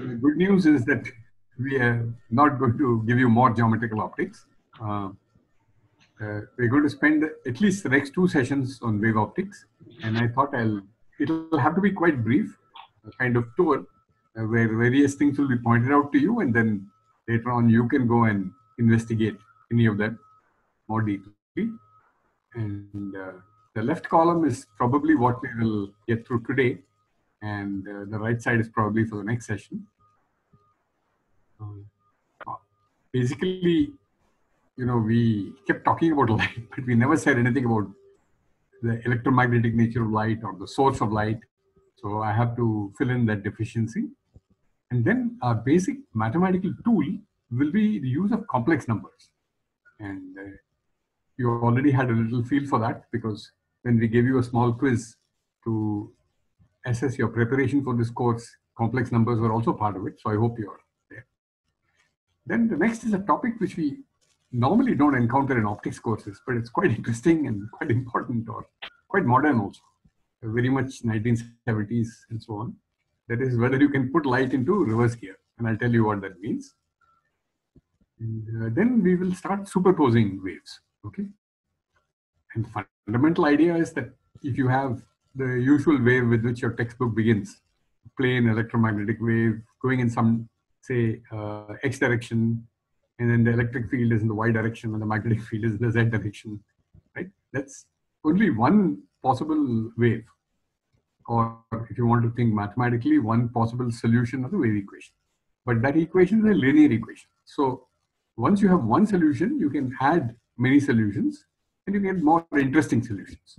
the good news is that we are not going to give you more geometrical optics. Uh, uh, we're going to spend at least the next two sessions on wave optics, and I thought I'll it'll have to be quite brief, a kind of tour uh, where various things will be pointed out to you, and then later on you can go and investigate any of them more deeply. And uh, the left column is probably what we will get through today, and uh, the right side is probably for the next session. Um, basically, you know, we kept talking about light, but we never said anything about the electromagnetic nature of light or the source of light. So I have to fill in that deficiency. And then our basic mathematical tool will be the use of complex numbers. And uh, you already had a little feel for that because when we gave you a small quiz to assess your preparation for this course, complex numbers were also part of it. So I hope you're. Then the next is a topic which we normally don't encounter in optics courses, but it's quite interesting and quite important or quite modern also, very much 1970s and so on. That is whether you can put light into reverse gear. And I'll tell you what that means. And, uh, then we will start superposing waves, okay? And the fundamental idea is that if you have the usual wave with which your textbook begins, plane electromagnetic wave going in some, say, uh, x direction, and then the electric field is in the y direction and the magnetic field is in the z direction, right? That's only one possible wave. Or if you want to think mathematically, one possible solution of the wave equation. But that equation is a linear equation. So once you have one solution, you can add many solutions and you get more interesting solutions.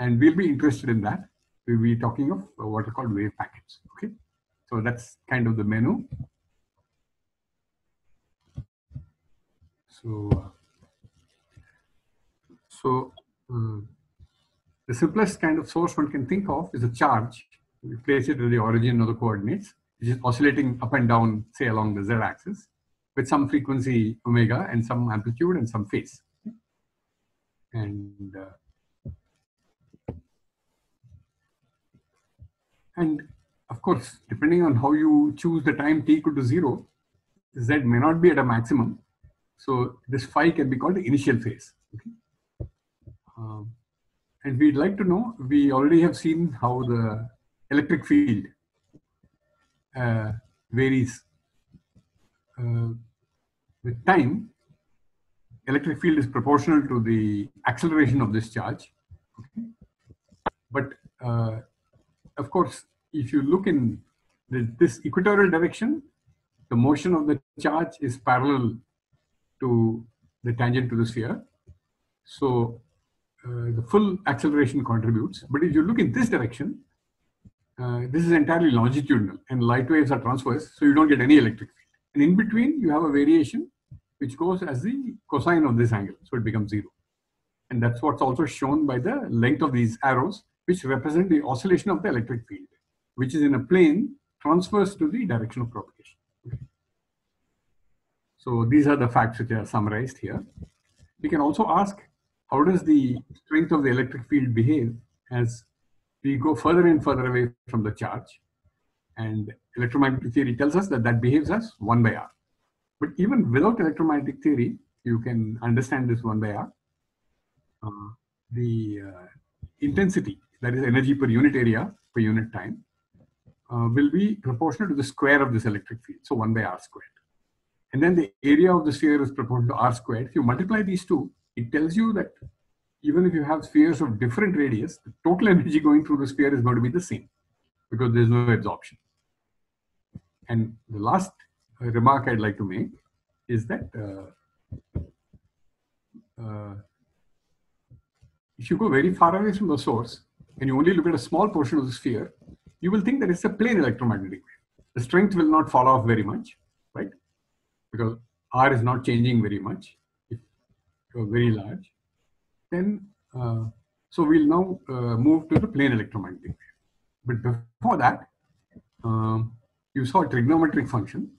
And we'll be interested in that. We'll be talking of what are called wave packets. Okay. So that's kind of the menu. So, uh, so uh, the simplest kind of source one can think of is a charge. We place it at the origin of the coordinates, which is oscillating up and down, say along the z-axis, with some frequency omega and some amplitude and some phase. And uh, and of course, depending on how you choose the time t equal to zero, z may not be at a maximum, so this phi can be called the initial phase. Okay? Um, and we'd like to know, we already have seen how the electric field uh, varies uh, with time. Electric field is proportional to the acceleration of this charge. Okay? But uh, of course, if you look in the, this equatorial direction, the motion of the charge is parallel to the tangent to the sphere. So uh, the full acceleration contributes. But if you look in this direction, uh, this is entirely longitudinal and light waves are transverse, so you don't get any electric field. And in between, you have a variation which goes as the cosine of this angle, so it becomes zero. And that's what's also shown by the length of these arrows, which represent the oscillation of the electric field, which is in a plane transverse to the direction of propagation. So these are the facts which are summarized here. We can also ask, how does the strength of the electric field behave as we go further and further away from the charge? And electromagnetic theory tells us that that behaves as 1 by r. But even without electromagnetic theory, you can understand this 1 by r. Uh, the uh, intensity, that is energy per unit area per unit time, uh, will be proportional to the square of this electric field. So 1 by r squared. And then the area of the sphere is proportional to r squared. If you multiply these two, it tells you that even if you have spheres of different radius, the total energy going through the sphere is going to be the same because there's no absorption. And the last remark I'd like to make is that uh, uh, if you go very far away from the source and you only look at a small portion of the sphere, you will think that it's a plane electromagnetic wave. The strength will not fall off very much, right? Because R is not changing very much, if you're very large, then uh, so we'll now uh, move to the plane electromagnetic wave. But before that, um, you saw trigonometric function,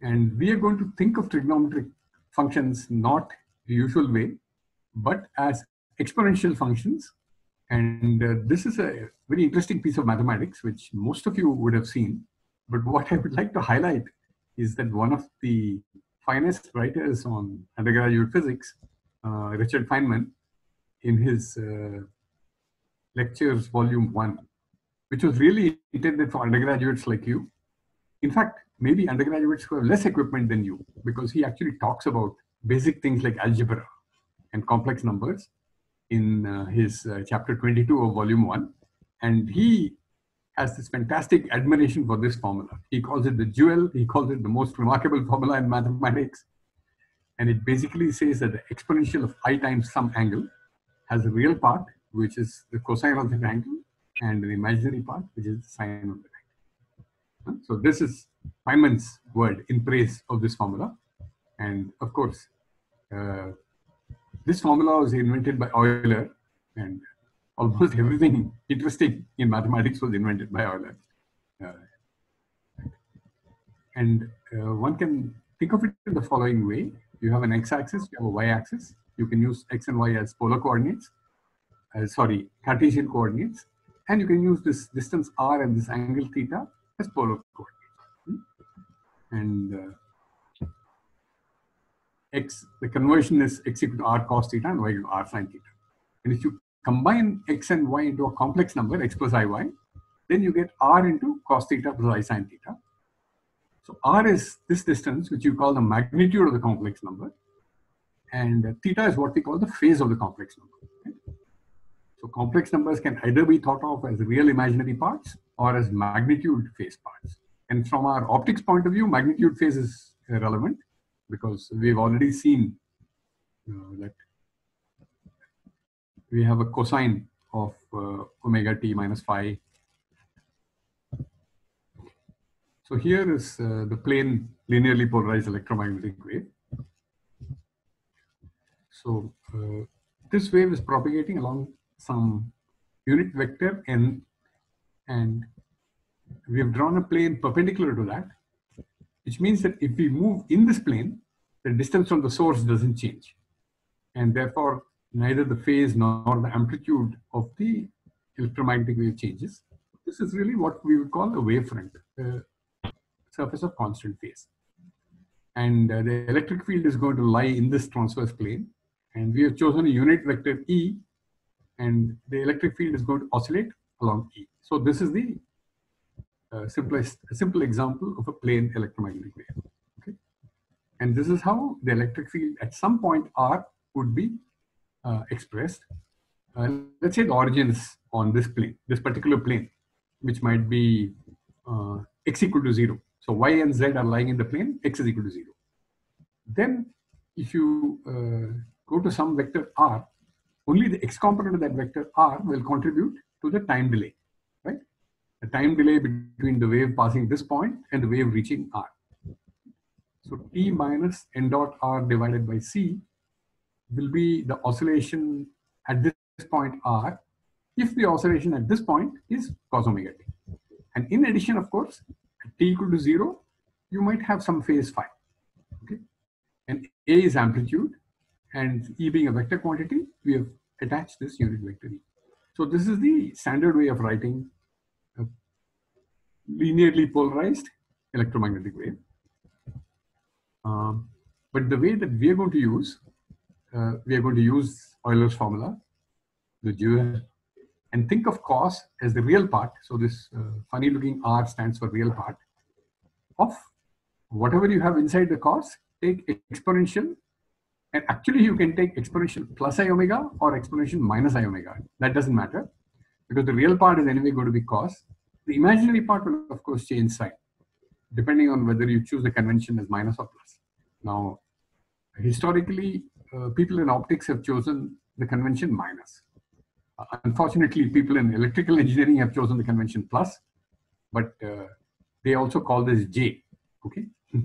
and we are going to think of trigonometric functions not the usual way, but as exponential functions. And uh, this is a very interesting piece of mathematics, which most of you would have seen. But what I would like to highlight is that one of the finest writers on undergraduate physics, uh, Richard Feynman, in his uh, lectures, volume one, which was really intended for undergraduates like you. In fact, maybe undergraduates who have less equipment than you, because he actually talks about basic things like algebra and complex numbers in uh, his uh, chapter 22 of volume 1 and he has this fantastic admiration for this formula. He calls it the jewel. He calls it the most remarkable formula in mathematics. And it basically says that the exponential of i times some angle has a real part which is the cosine of the angle and an imaginary part which is the sine of the angle. So this is feynman's word in praise of this formula. And of course uh, this formula was invented by Euler, and almost everything interesting in mathematics was invented by Euler. Uh, and uh, one can think of it in the following way. You have an x-axis, you have a y-axis. You can use x and y as polar coordinates, uh, sorry, Cartesian coordinates. And you can use this distance r and this angle theta as polar coordinates. And uh, x, the conversion is x equal to r cos theta and y equal to r sin theta. And if you combine x and y into a complex number, x plus iy, then you get r into cos theta plus i sin theta. So r is this distance, which you call the magnitude of the complex number. And theta is what we call the phase of the complex number. So complex numbers can either be thought of as real imaginary parts or as magnitude phase parts. And from our optics point of view, magnitude phase is relevant because we've already seen uh, that we have a cosine of uh, omega t minus phi. So here is uh, the plane linearly polarized electromagnetic wave. So uh, this wave is propagating along some unit vector n and we have drawn a plane perpendicular to that which means that if we move in this plane, the distance from the source doesn't change. And therefore, neither the phase nor the amplitude of the electromagnetic wave changes. This is really what we would call a wavefront, a surface of constant phase. And uh, the electric field is going to lie in this transverse plane. And we have chosen a unit vector E, and the electric field is going to oscillate along E. So this is the uh, simplest, simple example of a plane electromagnetic wave. Okay, and this is how the electric field at some point r would be expressed. Uh, let's say the origin is on this plane, this particular plane, which might be uh, x equal to zero. So y and z are lying in the plane, x is equal to zero. Then, if you uh, go to some vector r, only the x component of that vector r will contribute to the time delay right? the time delay between the wave passing this point and the wave reaching R. So T minus n dot R divided by C will be the oscillation at this point R if the oscillation at this point is cos omega t. And in addition, of course, at t equal to zero, you might have some phase phi. Okay. And A is amplitude, and E being a vector quantity, we have attached this unit vector E. So this is the standard way of writing a linearly polarized electromagnetic wave. Um, but the way that we are going to use, uh, we are going to use Euler's formula, the jewel, and think of cos as the real part. So this uh, funny looking R stands for real part of whatever you have inside the cos, take exponential, and actually you can take exponential plus i omega or exponential minus i omega. That doesn't matter because the real part is anyway going to be cos the imaginary part will, of course, change sign, depending on whether you choose the convention as minus or plus. Now, historically, uh, people in optics have chosen the convention minus. Uh, unfortunately, people in electrical engineering have chosen the convention plus, but uh, they also call this J, okay?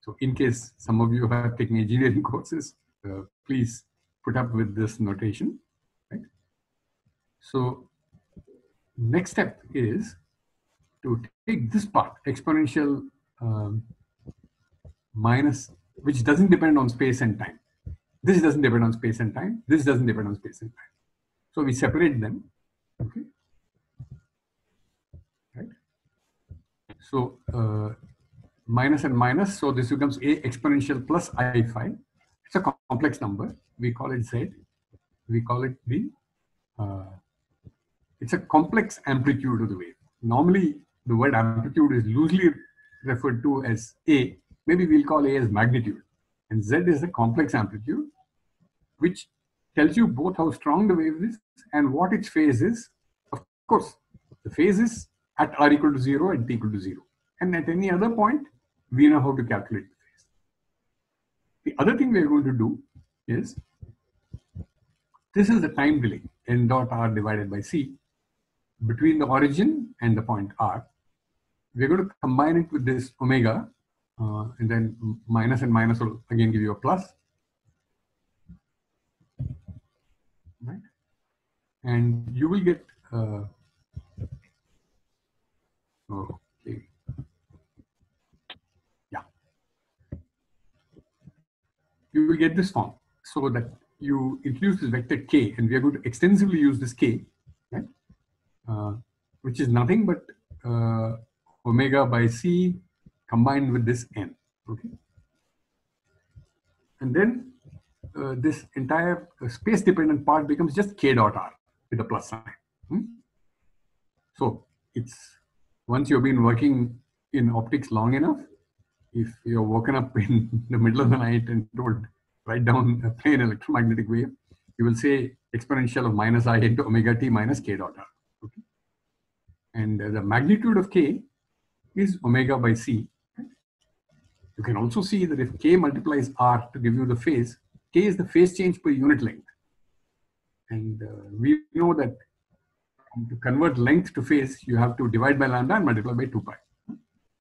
so in case some of you have taken engineering courses, uh, please put up with this notation, right? So next step is to take this part, exponential um, minus, which doesn't depend on space and time. This doesn't depend on space and time. This doesn't depend on space and time. So we separate them. Okay. Right. So uh, minus and minus. So this becomes a exponential plus i phi. It's a complex number. We call it z. We call it the. Uh, it's a complex amplitude of the wave. Normally, the word amplitude is loosely referred to as a. Maybe we'll call a as magnitude, and z is the complex amplitude, which tells you both how strong the wave is and what its phase is. Of course, the phase is at r equal to 0 and t equal to 0. And at any other point, we know how to calculate the phase. The other thing we're going to do is, this is the time delay, n dot r divided by c, between the origin and the point r. We're going to combine it with this omega, uh, and then minus and minus will again give you a plus. Right? And you will get uh, Okay. Yeah. You will get this form so that you introduce this vector k, and we are going to extensively use this k, right? Uh, which is nothing but uh, omega by c combined with this n. Okay. And then uh, this entire uh, space dependent part becomes just k dot r with a plus sign. Hmm? So it's once you've been working in optics long enough, if you're woken up in the middle of the night and told write down a plane electromagnetic wave, you will say exponential of minus i into omega t minus k dot r. Okay? And uh, the magnitude of k is omega by c. You can also see that if k multiplies r to give you the phase, k is the phase change per unit length. And uh, we know that to convert length to phase, you have to divide by lambda and multiply by 2 pi.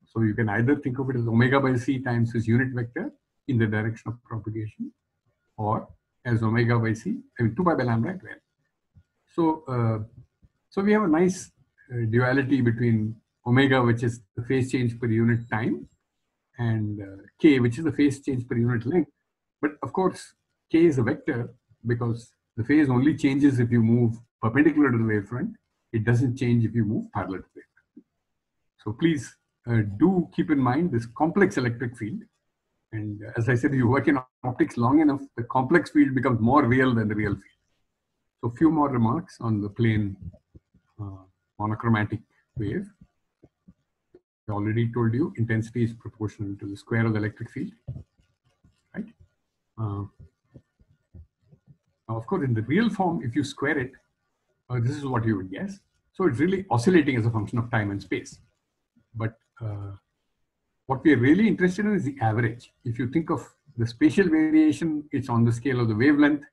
So you can either think of it as omega by c times this unit vector in the direction of propagation or as omega by c, I mean 2 pi by lambda at n. So, uh, so we have a nice uh, duality between omega, which is the phase change per unit time, and uh, k, which is the phase change per unit length. But of course, k is a vector because the phase only changes if you move perpendicular to the wavefront. It doesn't change if you move parallel to the wavefront. So please uh, do keep in mind this complex electric field. And uh, as I said, if you work in optics long enough, the complex field becomes more real than the real field. So a few more remarks on the plane uh, monochromatic wave. I already told you intensity is proportional to the square of the electric field? Uh, now, of course, in the real form, if you square it, uh, this is what you would guess. So it's really oscillating as a function of time and space. But uh, what we are really interested in is the average. If you think of the spatial variation, it's on the scale of the wavelength,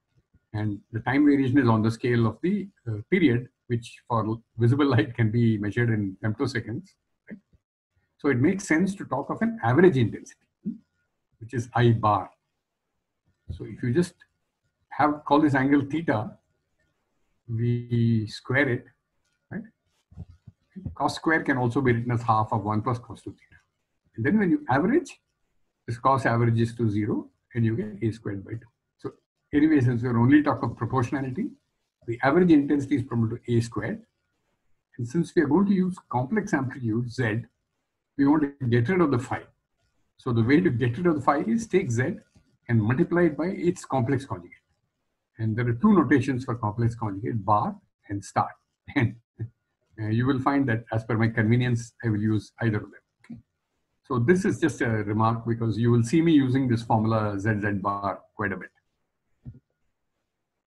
and the time variation is on the scale of the uh, period, which for visible light can be measured in femtoseconds. Right? So it makes sense to talk of an average intensity, which is I bar. So if you just have call this angle theta, we square it, right? Cos square can also be written as half of 1 plus cos 2 theta. And then when you average, this cos averages to 0 and you get a squared by 2. So anyway, since we're only talking of proportionality, the average intensity is proportional to a squared. And since we are going to use complex amplitude z, we want to get rid of the phi. So the way to get rid of the phi is take z and multiply it by its complex conjugate. And there are two notations for complex conjugate, bar and star. And uh, you will find that as per my convenience, I will use either of them. Okay? So this is just a remark because you will see me using this formula ZZ bar quite a bit.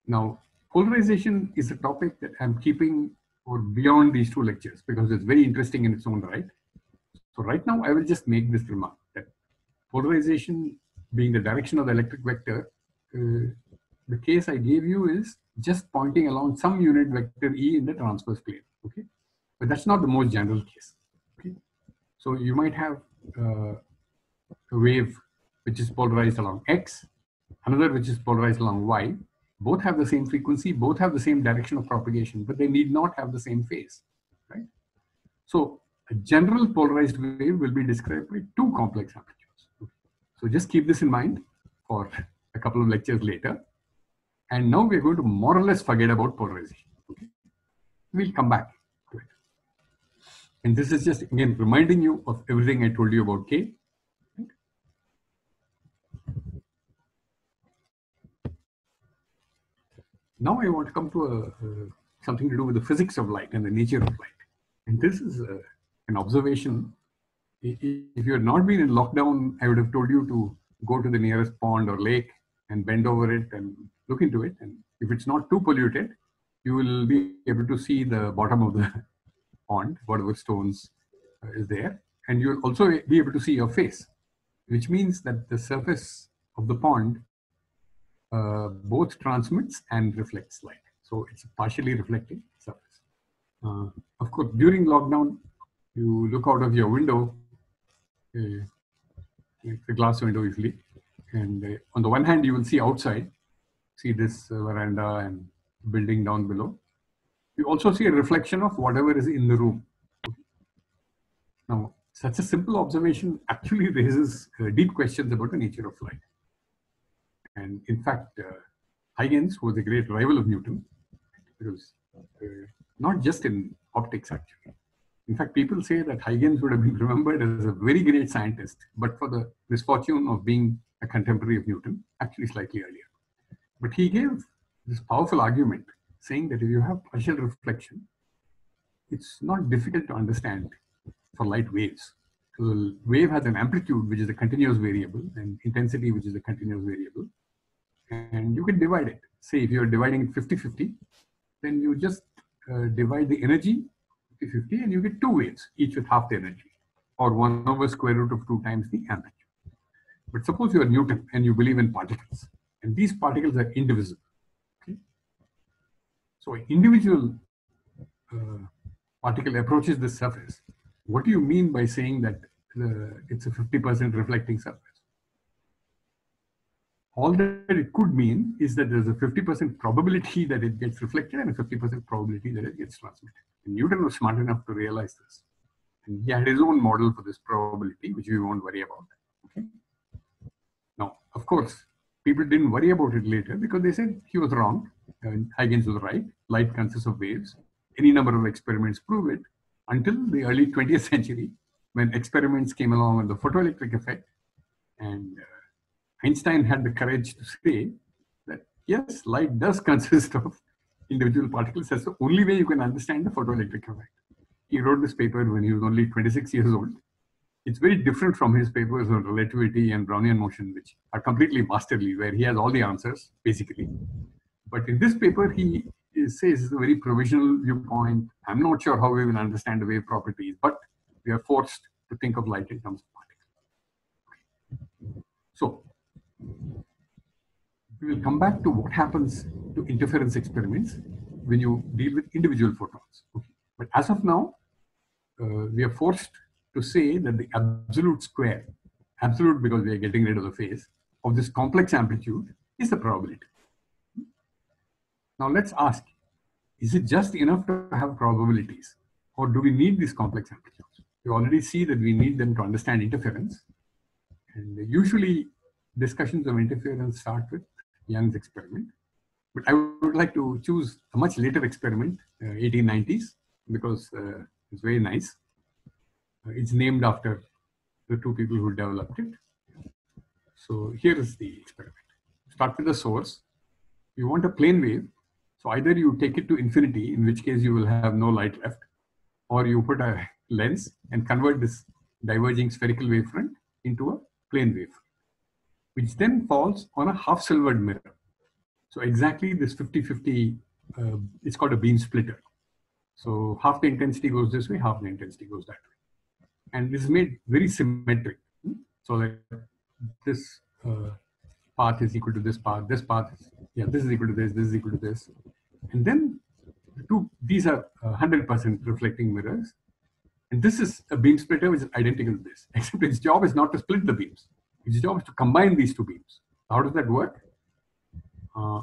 Now, polarization is a topic that I'm keeping for beyond these two lectures because it's very interesting in its own right. So right now, I will just make this remark that polarization being the direction of the electric vector uh, the case I gave you is just pointing along some unit vector E in the transverse plane, okay? But that's not the most general case, okay? So you might have uh, a wave which is polarized along X, another which is polarized along Y. Both have the same frequency, both have the same direction of propagation, but they need not have the same phase, right? So a general polarized wave will be described by two complex amplitudes. So just keep this in mind for a couple of lectures later. And now we're going to more or less forget about polarization. Okay? We'll come back to it. And this is just again reminding you of everything I told you about K. Now I want to come to a, uh, something to do with the physics of light and the nature of light. And this is uh, an observation. If you had not been in lockdown, I would have told you to go to the nearest pond or lake and bend over it and look into it. And if it's not too polluted, you will be able to see the bottom of the pond, whatever stones uh, is there. And you'll also be able to see your face, which means that the surface of the pond uh, both transmits and reflects light. So it's a partially reflecting surface. Uh, of course, during lockdown, you look out of your window, uh, the glass window usually, and uh, on the one hand, you will see outside, see this veranda and building down below. You also see a reflection of whatever is in the room. Now, such a simple observation actually raises uh, deep questions about the nature of light. And in fact, uh, Huygens was a great rival of Newton. because uh, not just in optics, actually. In fact, people say that Huygens would have been remembered as a very great scientist, but for the misfortune of being a contemporary of Newton, actually slightly earlier. But he gave this powerful argument saying that if you have partial reflection, it's not difficult to understand for light waves. So the wave has an amplitude, which is a continuous variable, and intensity, which is a continuous variable. And you can divide it. Say if you're dividing it 50-50, then you just uh, divide the energy 50-50 and you get two waves, each with half the energy, or 1 over square root of 2 times the amplitude. But suppose you are Newton and you believe in particles, and these particles are indivisible. Okay? So individual uh, particle approaches the surface. What do you mean by saying that uh, it's a 50% reflecting surface? All that it could mean is that there's a 50% probability that it gets reflected and a 50% probability that it gets transmitted. And Newton was smart enough to realize this. And he had his own model for this probability, which we won't worry about. Okay. Now, of course, people didn't worry about it later because they said he was wrong. And Huygens was right. Light consists of waves. Any number of experiments prove it until the early 20th century when experiments came along on the photoelectric effect and uh, Einstein had the courage to say that yes, light does consist of individual particles. That's the only way you can understand the photoelectric effect. He wrote this paper when he was only 26 years old. It's very different from his papers on relativity and Brownian motion, which are completely masterly, where he has all the answers, basically. But in this paper, he says it's a very provisional viewpoint. I'm not sure how we will understand the wave properties, but we are forced to think of light in terms of particles. So we will come back to what happens to interference experiments when you deal with individual photons. Okay. But as of now, uh, we are forced to say that the absolute square, absolute because we are getting rid of the phase, of this complex amplitude is the probability. Now let's ask, is it just enough to have probabilities or do we need these complex amplitudes? You already see that we need them to understand interference. And usually discussions of interference start with Young's experiment. But I would like to choose a much later experiment, uh, 1890s, because uh, it's very nice. Uh, it's named after the two people who developed it. So here is the experiment. Start with the source. You want a plane wave. So either you take it to infinity, in which case you will have no light left, or you put a lens and convert this diverging spherical wavefront into a plane wave which then falls on a half silvered mirror. So exactly this 50-50, uh, it's called a beam splitter. So half the intensity goes this way, half the intensity goes that way. And this is made very symmetric. So that this uh, path is equal to this path, this path, yeah, this is equal to this, this is equal to this. And then the two, these are 100% reflecting mirrors. And this is a beam splitter which is identical to this, except its job is not to split the beams. Its job is to combine these two beams. How does that work? Uh,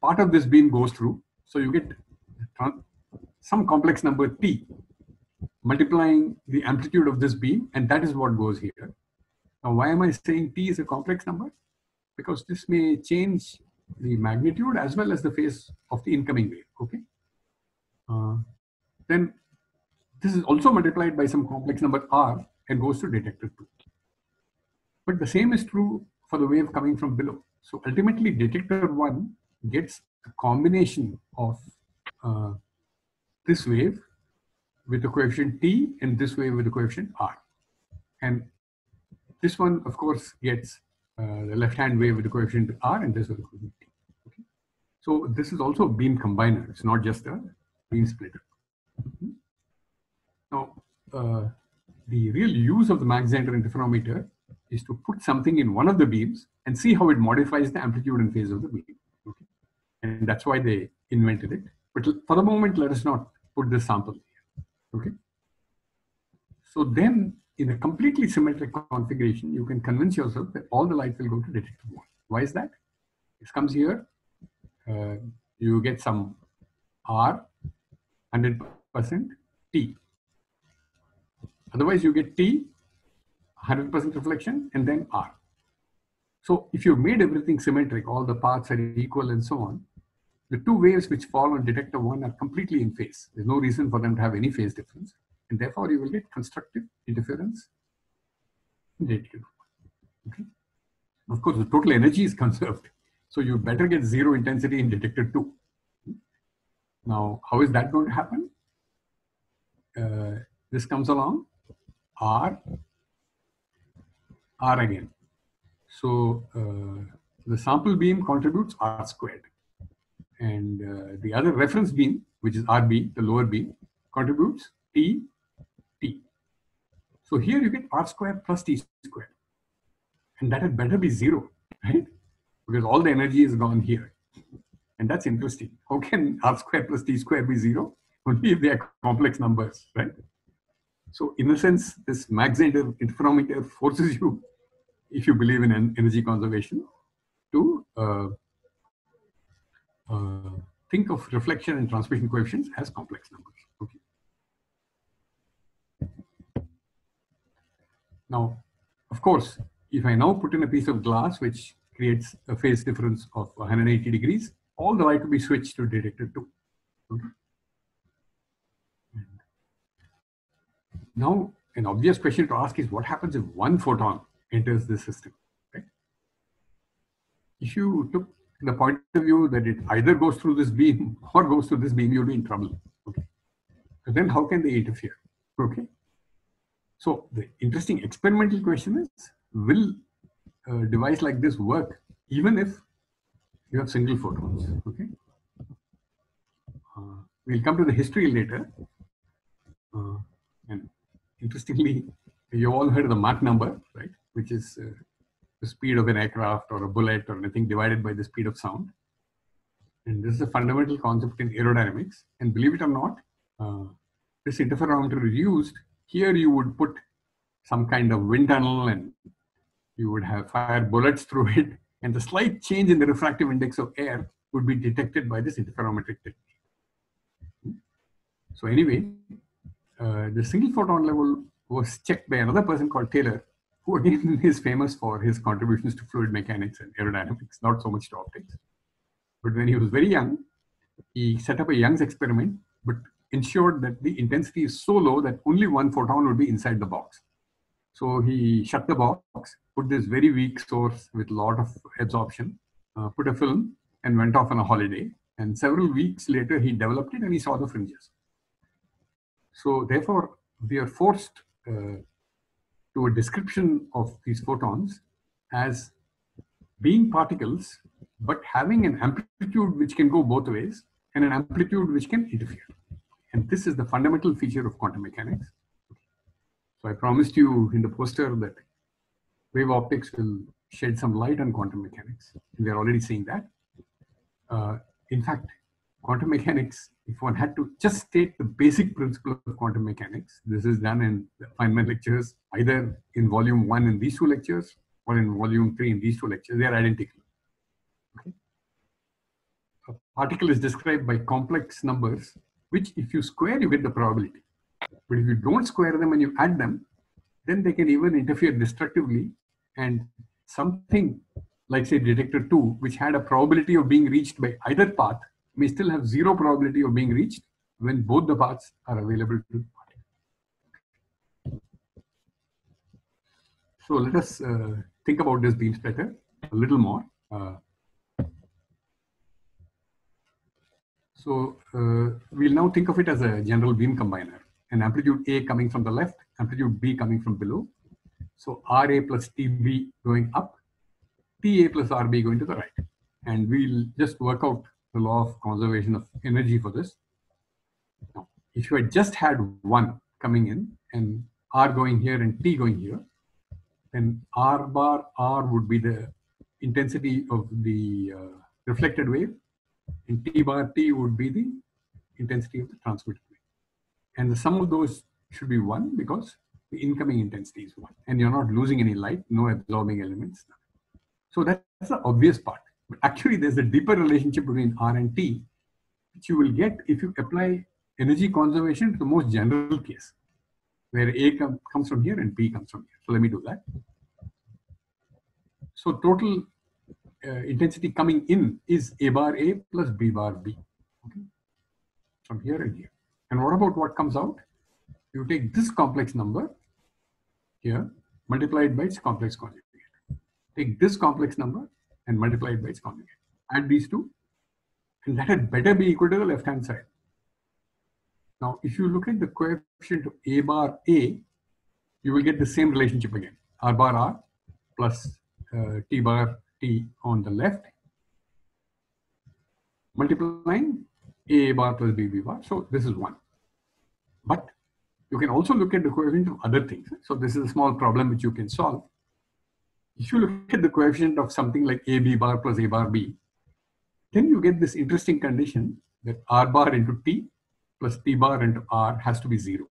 part of this beam goes through, so you get some complex number t multiplying the amplitude of this beam, and that is what goes here. Now, why am I saying t is a complex number? Because this may change the magnitude as well as the phase of the incoming wave. Okay. Uh, then this is also multiplied by some complex number r and goes to detector 2. But the same is true for the wave coming from below. So ultimately, detector 1 gets a combination of uh, this wave with the coefficient t and this wave with the coefficient r. And this one, of course, gets uh, the left-hand wave with the coefficient r and this one with the coefficient t. Okay? So this is also a beam combiner. It's not just a beam splitter. Mm -hmm. Now, uh, the real use of the Mach-Zehnder interferometer is to put something in one of the beams and see how it modifies the amplitude and phase of the beam. Okay? And that's why they invented it. But for the moment, let us not put this sample here. Okay. So then in a completely symmetric configuration, you can convince yourself that all the light will go to detector one. Why is that? This comes here, uh, you get some R, 100% T. Otherwise, you get T, 100% reflection, and then R. So if you've made everything symmetric, all the paths are equal and so on, the two waves which fall on detector one are completely in phase. There's no reason for them to have any phase difference and therefore you will get constructive interference in detector. Okay. Of course, the total energy is conserved. So you better get zero intensity in detector two. Now, how is that going to happen? Uh, this comes along, R, R again. So uh, the sample beam contributes R squared. And uh, the other reference beam, which is RB, the lower beam, contributes T t. so here you get r squared plus t squared. And that had better be zero, right? Because all the energy is gone here. And that's interesting. How can r squared plus t squared be zero? Only if they are complex numbers, right? So in a sense, this Mach-Zehnder interferometer forces you, if you believe in energy conservation, to uh, uh, think of reflection and transmission coefficients as complex numbers. Okay. Now, of course, if I now put in a piece of glass which creates a phase difference of 180 degrees, all the light will be switched to detector 2. Okay. Now, an obvious question to ask is what happens if one photon enters the system? Right? If you took the point of view that it either goes through this beam or goes through this beam, you'll be in trouble. Okay. Then how can they interfere? Okay. So the interesting experimental question is, will a device like this work even if you have single photons, okay? Uh, we'll come to the history later. Uh, and interestingly, you all heard the Mach number, right? Which is uh, the speed of an aircraft or a bullet or anything divided by the speed of sound. And this is a fundamental concept in aerodynamics. And believe it or not, uh, this interferometer is used here you would put some kind of wind tunnel and you would have fire bullets through it and the slight change in the refractive index of air would be detected by this interferometric technique. So anyway, uh, the single photon level was checked by another person called Taylor, who again is famous for his contributions to fluid mechanics and aerodynamics, not so much to optics. But when he was very young, he set up a Young's experiment, but ensured that the intensity is so low that only one photon would be inside the box. So he shut the box, put this very weak source with a lot of absorption, uh, put a film, and went off on a holiday. And several weeks later, he developed it and he saw the fringes. So therefore, we are forced uh, to a description of these photons as being particles, but having an amplitude which can go both ways and an amplitude which can interfere. And this is the fundamental feature of quantum mechanics. So I promised you in the poster that wave optics will shed some light on quantum mechanics. We are already seeing that. Uh, in fact, quantum mechanics, if one had to just state the basic principle of quantum mechanics, this is done in the Feynman lectures, either in volume one in these two lectures or in volume three in these two lectures, they are identical. Okay? A particle is described by complex numbers which if you square, you get the probability. But if you don't square them and you add them, then they can even interfere destructively. And something like say detector 2, which had a probability of being reached by either path, may still have zero probability of being reached when both the paths are available to the party. So let us uh, think about this beam splitter a little more. Uh, so uh, we'll now think of it as a general beam combiner, an amplitude A coming from the left, amplitude B coming from below. So RA plus TB going up, TA plus RB going to the right. And we'll just work out the law of conservation of energy for this. Now, if you had just had one coming in and R going here and T going here, then R bar R would be the intensity of the uh, reflected wave and T bar T would be the intensity of the transmitted wave. And the sum of those should be one because the incoming intensity is one and you're not losing any light, no absorbing elements. So that's the obvious part. But actually there's a deeper relationship between R and T, which you will get if you apply energy conservation to the most general case where A com comes from here and B comes from here. So let me do that. So total uh, intensity coming in is A bar A plus B bar B. Okay? From here and here. And what about what comes out? You take this complex number here, multiplied by its complex conjugate. Take this complex number and multiply it by its conjugate. Add these two, and that had better be equal to the left-hand side. Now, if you look at the coefficient of A bar A, you will get the same relationship again. R bar R plus uh, T bar T on the left, multiplying A bar plus B B bar. So this is one. But you can also look at the coefficient of other things. So this is a small problem which you can solve. If you look at the coefficient of something like AB bar plus A bar B, then you get this interesting condition that R bar into T plus T bar into R has to be zero.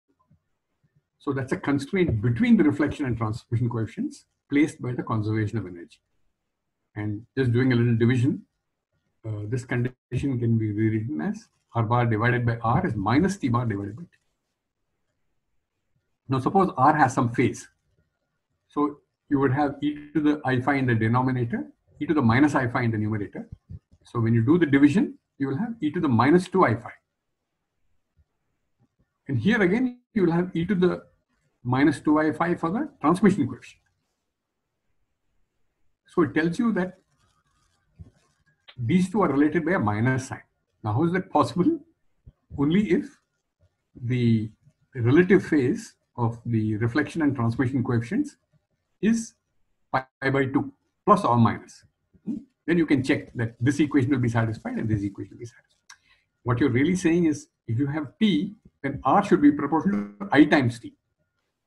So that's a constraint between the reflection and transmission coefficients placed by the conservation of energy. And just doing a little division, uh, this condition can be rewritten as R bar divided by R is minus T bar divided by T. Now suppose R has some phase. So you would have e to the i phi in the denominator, e to the minus i phi in the numerator. So when you do the division, you will have e to the minus 2 i phi. And here again, you will have e to the minus 2i phi for the transmission coefficient. So it tells you that these two are related by a minus sign. Now, how is that possible? Only if the relative phase of the reflection and transmission coefficients is pi by 2 plus or minus. Then you can check that this equation will be satisfied and this equation will be satisfied. What you're really saying is if you have t, then r should be proportional to i times t.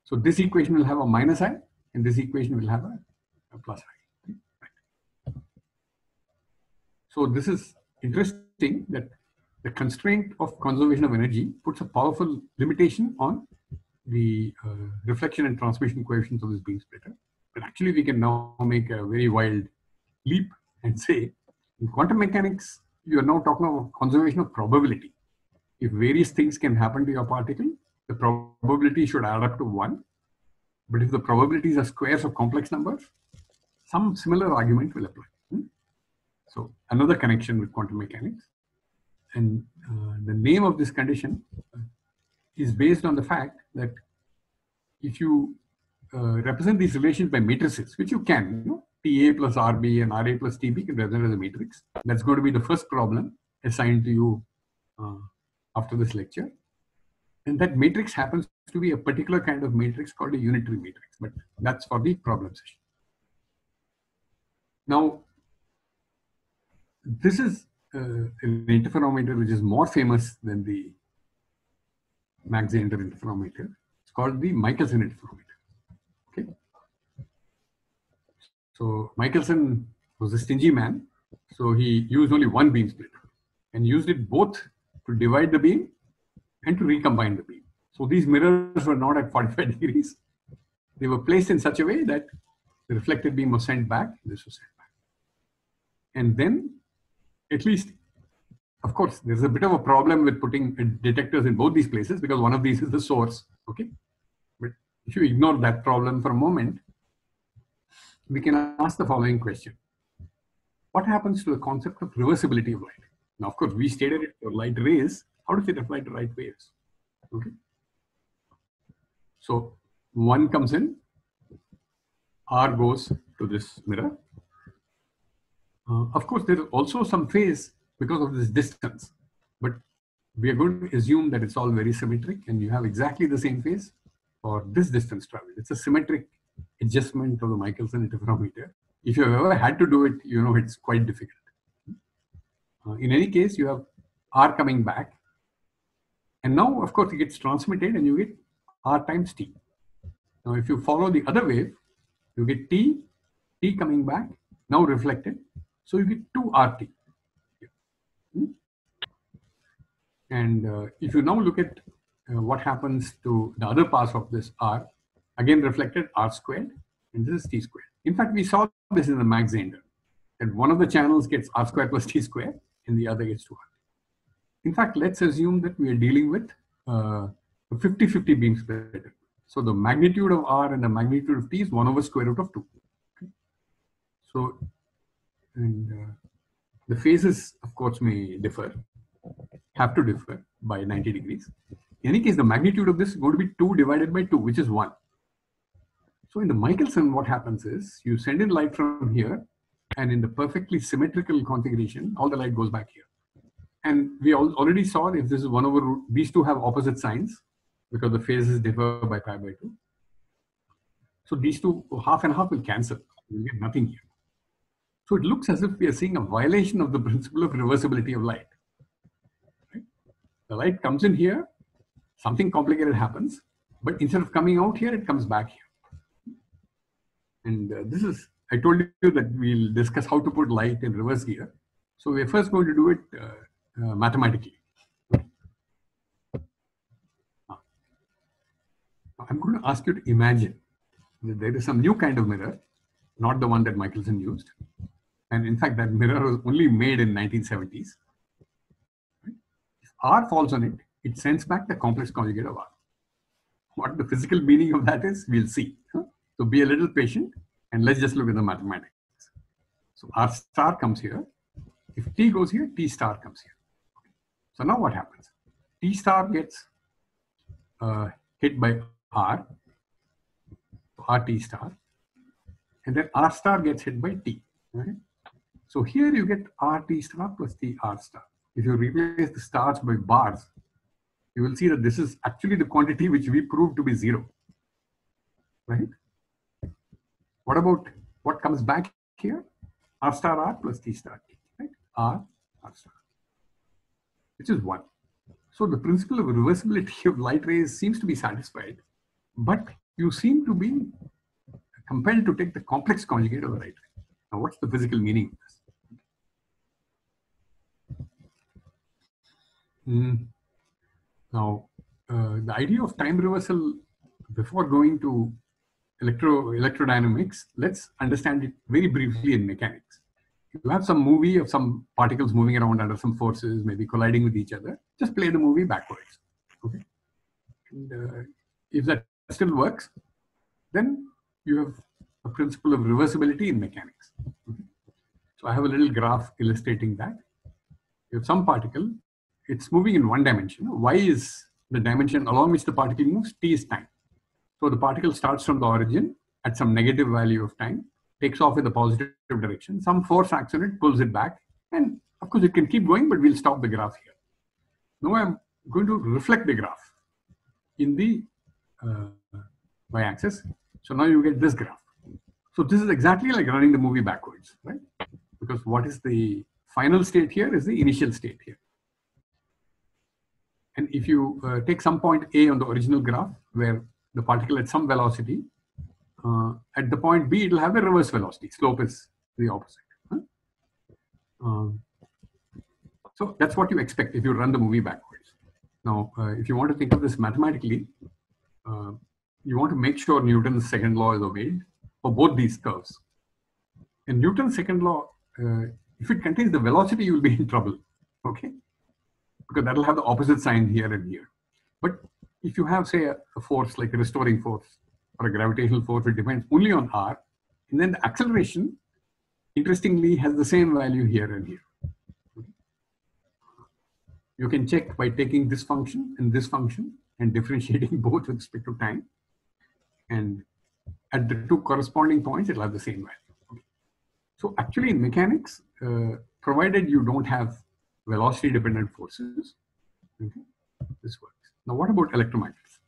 So this equation will have a minus i and this equation will have a, a plus i. So this is interesting that the constraint of conservation of energy puts a powerful limitation on the uh, reflection and transmission coefficients of this beam splitter. But actually we can now make a very wild leap and say in quantum mechanics, you are now talking about conservation of probability. If various things can happen to your particle, the probability should add up to one. But if the probabilities are squares of complex numbers, some similar argument will apply. Hmm? So another connection with quantum mechanics. And uh, the name of this condition is based on the fact that if you represent these relations by matrices, which you can, you know, TA plus RB and RA plus TB can represent as a matrix. That's going to be the first problem assigned to you uh, after this lecture. And that matrix happens to be a particular kind of matrix called a unitary matrix, but that's for the problem session. Now, this is uh, an interferometer which is more famous than the Mach-Zehnder interferometer. It's called the Michelson interferometer. Okay. So Michelson was a stingy man. So he used only one beam splitter and used it both to divide the beam and to recombine the beam. So these mirrors were not at 45 degrees. They were placed in such a way that the reflected beam was sent back, this was sent back. And then, at least, of course, there's a bit of a problem with putting detectors in both these places because one of these is the source, okay? But if you ignore that problem for a moment, we can ask the following question. What happens to the concept of reversibility of light? Now, of course, we stated it for light rays. How does it apply to light waves? Okay. So one comes in, R goes to this mirror. Uh, of course, there is also some phase because of this distance, but we are going to assume that it's all very symmetric and you have exactly the same phase for this distance traveled. It's a symmetric adjustment of the Michelson interferometer. If you have ever had to do it, you know it's quite difficult. Uh, in any case, you have R coming back. And now, of course, it gets transmitted and you get R times T. Now, if you follow the other wave, you get T, T coming back, now reflected. So you get 2 RT. Hmm? And uh, if you now look at uh, what happens to the other parts of this R, again reflected R squared, and this is T squared. In fact, we saw this in the Mach Zehnder, that one of the channels gets R squared plus T squared, and the other gets 2R. In fact, let's assume that we are dealing with uh, a 50-50 beam splitter. So the magnitude of R and the magnitude of T is 1 over square root of 2. Okay. So, and uh, the phases, of course, may differ, have to differ by 90 degrees. In any case, the magnitude of this is going to be 2 divided by 2, which is 1. So in the Michelson, what happens is you send in light from here, and in the perfectly symmetrical configuration, all the light goes back here. And we already saw if this is 1 over root, these two have opposite signs because the phases differ by pi by 2. So these two, half and half will cancel. We'll get nothing here. So it looks as if we are seeing a violation of the principle of reversibility of light. Right? The light comes in here, something complicated happens, but instead of coming out here, it comes back here. And uh, this is, I told you that we'll discuss how to put light in reverse gear. So we're first going to do it uh, uh, mathematically. I'm going to ask you to imagine that there is some new kind of mirror, not the one that Michelson used. And in fact, that mirror was only made in 1970s. If R falls on it, it sends back the complex conjugate of R. What the physical meaning of that is, we'll see. So be a little patient and let's just look at the mathematics. So R star comes here. If T goes here, T star comes here. So now what happens? T star gets uh, hit by R, RT star, and then R star gets hit by T. Right? So here you get RT star plus T R star. If you replace the stars by bars, you will see that this is actually the quantity which we proved to be zero. Right? What about what comes back here? R star R plus T star T. Right? R, R star. Which is one. So the principle of reversibility of light rays seems to be satisfied but you seem to be compelled to take the complex conjugate of the right Now, what's the physical meaning of this? Mm. Now, uh, the idea of time reversal before going to electro electrodynamics, let's understand it very briefly in mechanics. You have some movie of some particles moving around under some forces, maybe colliding with each other. Just play the movie backwards. Okay. And uh, if that still works, then you have a principle of reversibility in mechanics. Okay. So I have a little graph illustrating that. You have some particle, it's moving in one dimension. Y is the dimension along which the particle moves, t is time. So the particle starts from the origin at some negative value of time, takes off in the positive direction. Some force acts on it, pulls it back. And of course, it can keep going, but we'll stop the graph here. Now I'm going to reflect the graph in the uh, y-axis. So now you get this graph. So this is exactly like running the movie backwards, right? Because what is the final state here is the initial state here. And if you uh, take some point A on the original graph where the particle at some velocity, uh, at the point B, it'll have a reverse velocity. Slope is the opposite. Huh? Um, so that's what you expect if you run the movie backwards. Now, uh, if you want to think of this mathematically, uh, you want to make sure Newton's second law is obeyed for both these curves. In Newton's second law, uh, if it contains the velocity, you will be in trouble, okay? Because that'll have the opposite sign here and here. But if you have, say, a, a force like a restoring force or a gravitational force, it depends only on r, and then the acceleration, interestingly, has the same value here and here. You can check by taking this function and this function and differentiating both with respect to time. And at the two corresponding points, it'll have the same value. So actually in mechanics, uh, provided you don't have velocity dependent forces, okay, this works. Now what about electromagnets?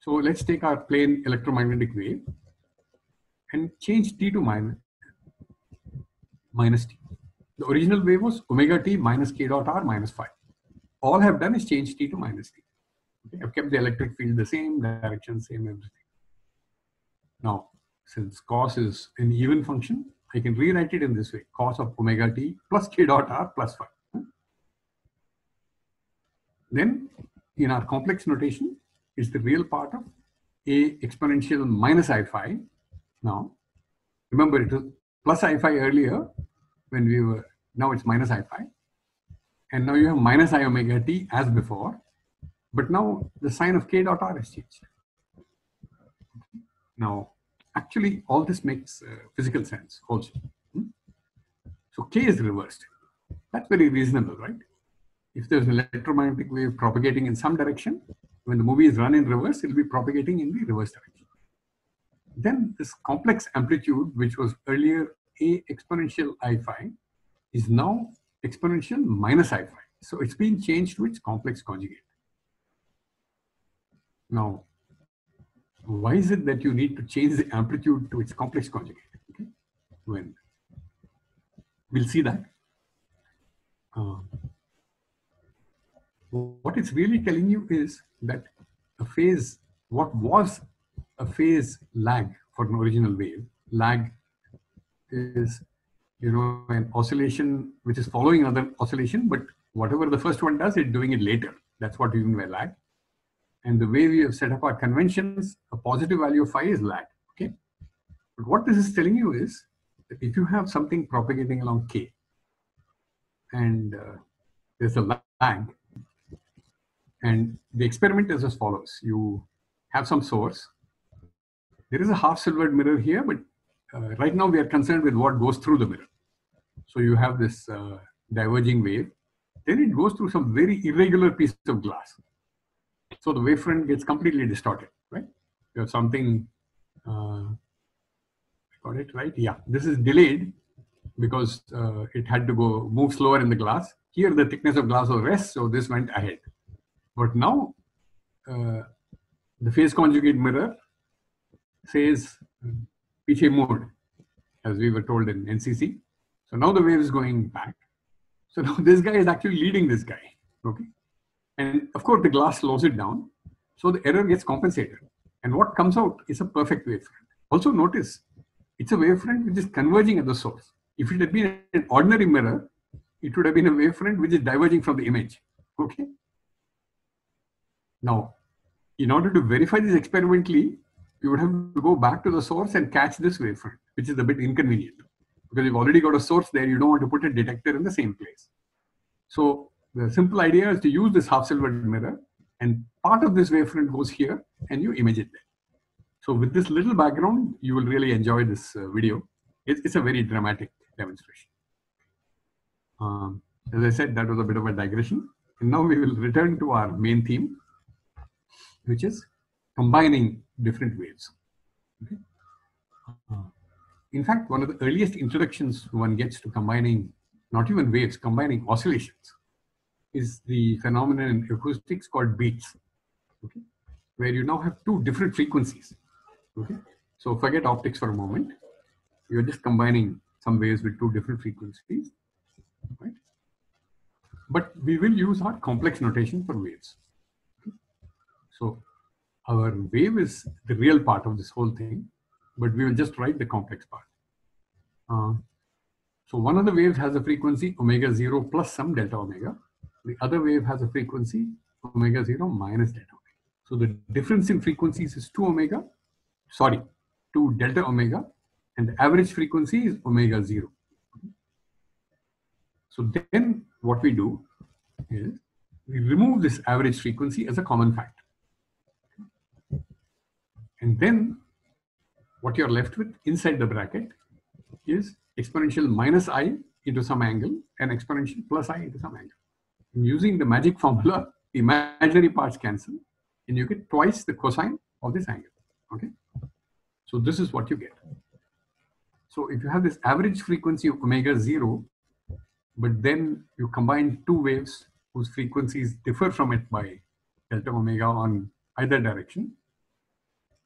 So let's take our plane electromagnetic wave and change t to minus, minus t. The original wave was omega t minus k dot r minus phi. All I've done is change t to minus t. Okay, I've kept the electric field the same, direction same, everything. Now, since cos is an even function, I can rewrite it in this way, cos of omega t plus k dot r plus phi. Then in our complex notation, is the real part of a exponential minus i phi. Now, remember it was plus i phi earlier when we were, now it's minus i phi. And now you have minus i omega t as before. But now the sign of k dot r has changed. Now, actually, all this makes uh, physical sense also. Hmm? So k is reversed. That's very reasonable, right? If there's an electromagnetic wave propagating in some direction, when the movie is run in reverse, it'll be propagating in the reverse direction. Then this complex amplitude, which was earlier a exponential i phi, is now exponential minus i phi. So it's been changed to its complex conjugate. Now, why is it that you need to change the amplitude to its complex conjugate? Okay. When we'll see that. Uh, what it's really telling you is that a phase, what was a phase lag for an original wave, lag is you know an oscillation which is following another oscillation, but whatever the first one does, it's doing it later. That's what we mean by lag. And the way we have set up our conventions, a positive value of phi is lag. Okay. But what this is telling you is that if you have something propagating along k, and uh, there's a lag, and the experiment is as follows. You have some source. There is a half silvered mirror here, but uh, right now we are concerned with what goes through the mirror. So you have this uh, diverging wave. Then it goes through some very irregular piece of glass. So the wavefront gets completely distorted, right? You have something, uh, got it right? Yeah, this is delayed because uh, it had to go move slower in the glass. Here the thickness of glass was less, so this went ahead. But now uh, the phase conjugate mirror says piche mode, as we were told in NCC. So now the wave is going back. So now this guy is actually leading this guy. Okay. And of course, the glass slows it down. So the error gets compensated. And what comes out is a perfect wavefront. Also notice, it's a wavefront which is converging at the source. If it had been an ordinary mirror, it would have been a wavefront which is diverging from the image. Okay. Now, in order to verify this experimentally, you would have to go back to the source and catch this wavefront, which is a bit inconvenient. Because you've already got a source there, you don't want to put a detector in the same place. So the simple idea is to use this half silvered mirror and part of this wavefront goes here and you image it there. So with this little background, you will really enjoy this uh, video. It's, it's, a very dramatic demonstration. Um, as I said, that was a bit of a digression. And now we will return to our main theme, which is combining different waves. Okay? Uh, in fact, one of the earliest introductions one gets to combining not even waves, combining oscillations is the phenomenon in acoustics called beats, okay? where you now have two different frequencies. Okay? So forget optics for a moment. You're just combining some waves with two different frequencies. Right? But we will use our complex notation for waves. So our wave is the real part of this whole thing, but we will just write the complex part. Uh, so one of the waves has a frequency omega 0 plus some delta omega. The other wave has a frequency omega 0 minus delta omega. So the difference in frequencies is 2 omega, sorry, 2 delta omega, and the average frequency is omega 0. So then what we do is we remove this average frequency as a common factor. And then what you're left with inside the bracket is exponential minus i into some angle and exponential plus i into some angle. And using the magic formula, the imaginary parts cancel and you get twice the cosine of this angle. Okay. So this is what you get. So if you have this average frequency of omega zero, but then you combine two waves whose frequencies differ from it by delta omega on either direction,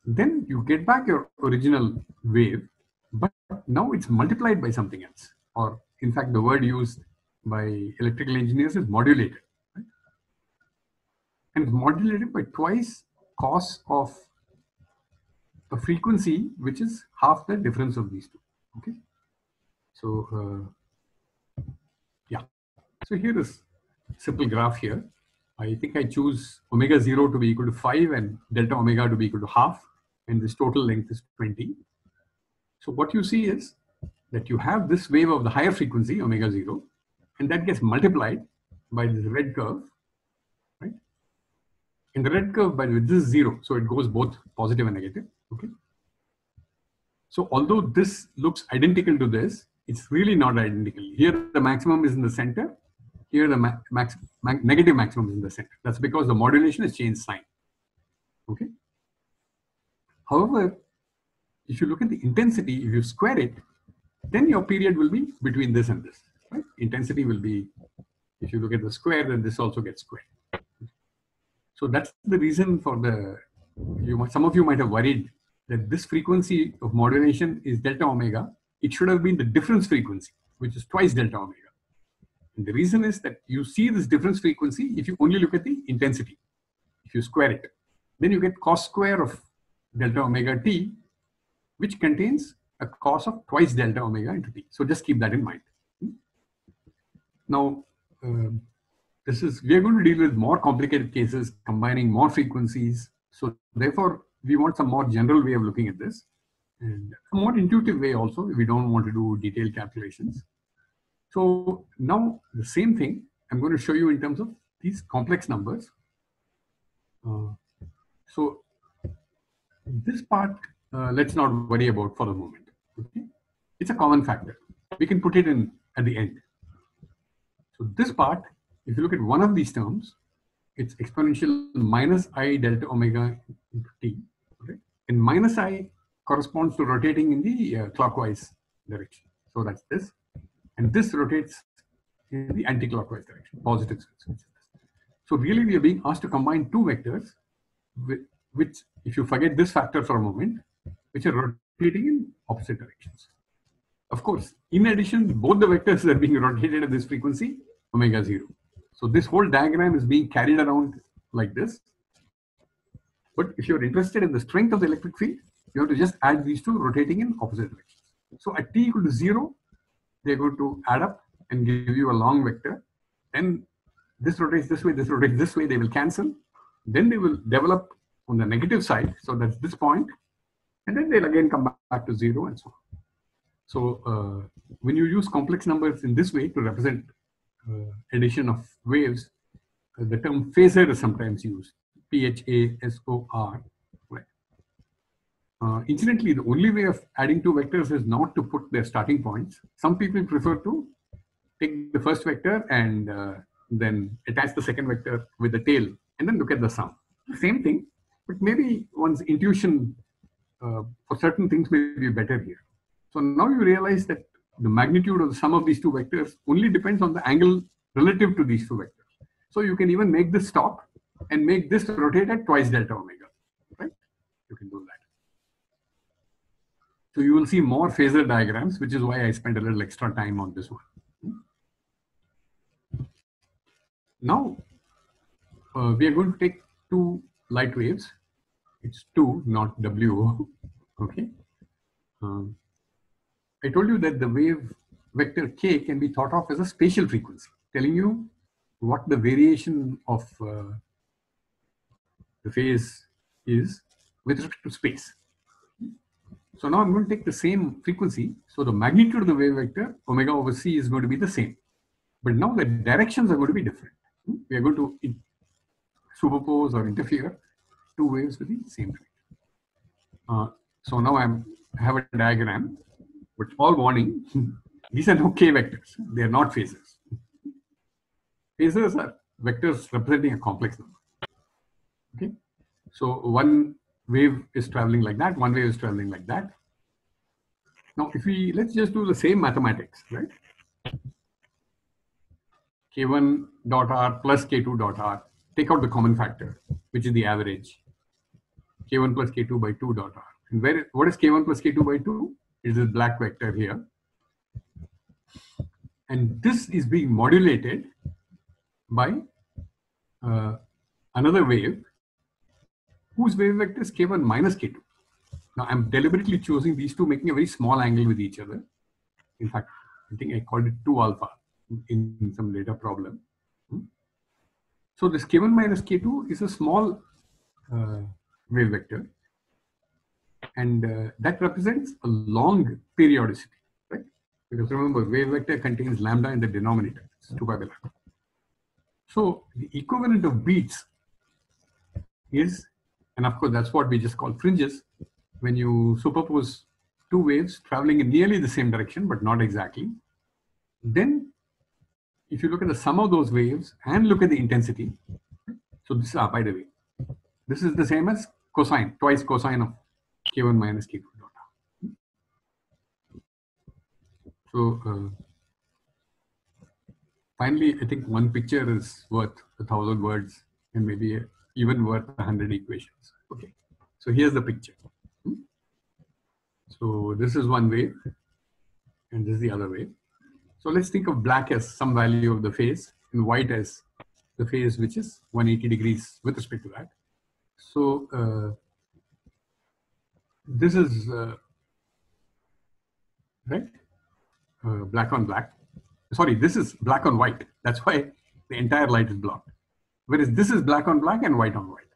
then you get back your original wave, but now it's multiplied by something else. Or in fact, the word used by electrical engineers is modulated. Right? And it's modulated by twice cos of a frequency which is half the difference of these two. Okay. So uh, yeah. So here is simple graph here. I think I choose omega 0 to be equal to 5 and delta omega to be equal to half and this total length is 20. So what you see is that you have this wave of the higher frequency, omega 0, and that gets multiplied by this red curve, right? In the red curve, by this is 0, so it goes both positive and negative, okay? So although this looks identical to this, it's really not identical. Here the maximum is in the center, here the ma max, ma negative maximum is in the center. That's because the modulation has changed sign, okay? However, if you look at the intensity, if you square it, then your period will be between this and this. Right? Intensity will be, if you look at the square, then this also gets squared. So that's the reason for the, you might, some of you might have worried that this frequency of modulation is delta omega. It should have been the difference frequency, which is twice delta omega. And the reason is that you see this difference frequency if you only look at the intensity. If you square it, then you get cos square of delta omega t, which contains a cos of twice delta omega into t. So just keep that in mind. Now, uh, this is, we are going to deal with more complicated cases, combining more frequencies. So therefore, we want some more general way of looking at this and a more intuitive way also, we don't want to do detailed calculations. So now the same thing, I'm going to show you in terms of these complex numbers. Uh, so this part, uh, let's not worry about for the moment. Okay? It's a common factor. We can put it in at the end. So this part, if you look at one of these terms, it's exponential minus i delta omega into t. Okay? And minus i corresponds to rotating in the uh, clockwise direction. So that's this. And this rotates in the anti-clockwise direction, positive sense. So really we are being asked to combine two vectors with, which, if you forget this factor for a moment, which are rotating in opposite directions. Of course, in addition, both the vectors are being rotated at this frequency, omega zero. So this whole diagram is being carried around like this. But if you're interested in the strength of the electric field, you have to just add these two rotating in opposite directions. So at t equal to zero, they're going to add up and give you a long vector. Then this rotates this way, this rotates this way, they will cancel. Then they will develop on the negative side. So that's this point, And then they'll again come back to zero and so on. So uh, when you use complex numbers in this way to represent uh, addition of waves, uh, the term phasor is sometimes used, P-H-A-S-O-R. Right. Uh, incidentally, the only way of adding two vectors is not to put their starting points. Some people prefer to take the first vector and uh, then attach the second vector with the tail and then look at the sum. Same thing, but maybe one's intuition uh, for certain things may be better here. So now you realize that the magnitude of the sum of these two vectors only depends on the angle relative to these two vectors. So you can even make this stop and make this rotate at twice delta omega, right? You can do that. So you will see more phasor diagrams, which is why I spent a little extra time on this one. Now, uh, we are going to take two light waves. It's two, not WO. Okay. Um, I told you that the wave vector k can be thought of as a spatial frequency, telling you what the variation of uh, the phase is with respect to space. So now I'm going to take the same frequency. So the magnitude of the wave vector, omega over c, is going to be the same. But now the directions are going to be different. We are going to superpose or interfere two waves with the same direction. Uh, so now I'm, I have a diagram, but all warning, these are no k vectors. They are not phasors. Phasors are vectors representing a complex number. Okay, so one wave is traveling like that, one wave is traveling like that. Now, if we, let's just do the same mathematics, right? K1 dot R plus K2 dot R, take out the common factor, which is the average. K1 plus K2 by 2 dot R. And where, what is K1 plus K2 by 2? Is this black vector here. And this is being modulated by uh, another wave whose wave vector is K1 minus K2. Now I'm deliberately choosing these two, making a very small angle with each other. In fact, I think I called it 2 alpha in some data problem. So this K1 minus K2 is a small uh, wave vector. And uh, that represents a long periodicity, right? Because remember, wave vector contains lambda in the denominator. It's 2 by lambda. So the equivalent of beats is, and of course, that's what we just call fringes, when you superpose two waves traveling in nearly the same direction, but not exactly, then if you look at the sum of those waves and look at the intensity, so this is, ah, by the way, this is the same as cosine, twice cosine of k1 minus k2 dot. So uh, finally, I think one picture is worth a thousand words and maybe even worth a hundred equations. Okay, so here's the picture. So this is one wave and this is the other wave. So let's think of black as some value of the phase and white as the phase which is 180 degrees with respect to that. So uh, this is uh, right? Uh, black on black. Sorry this is black on white. That's why the entire light is blocked. Whereas this is black on black and white on white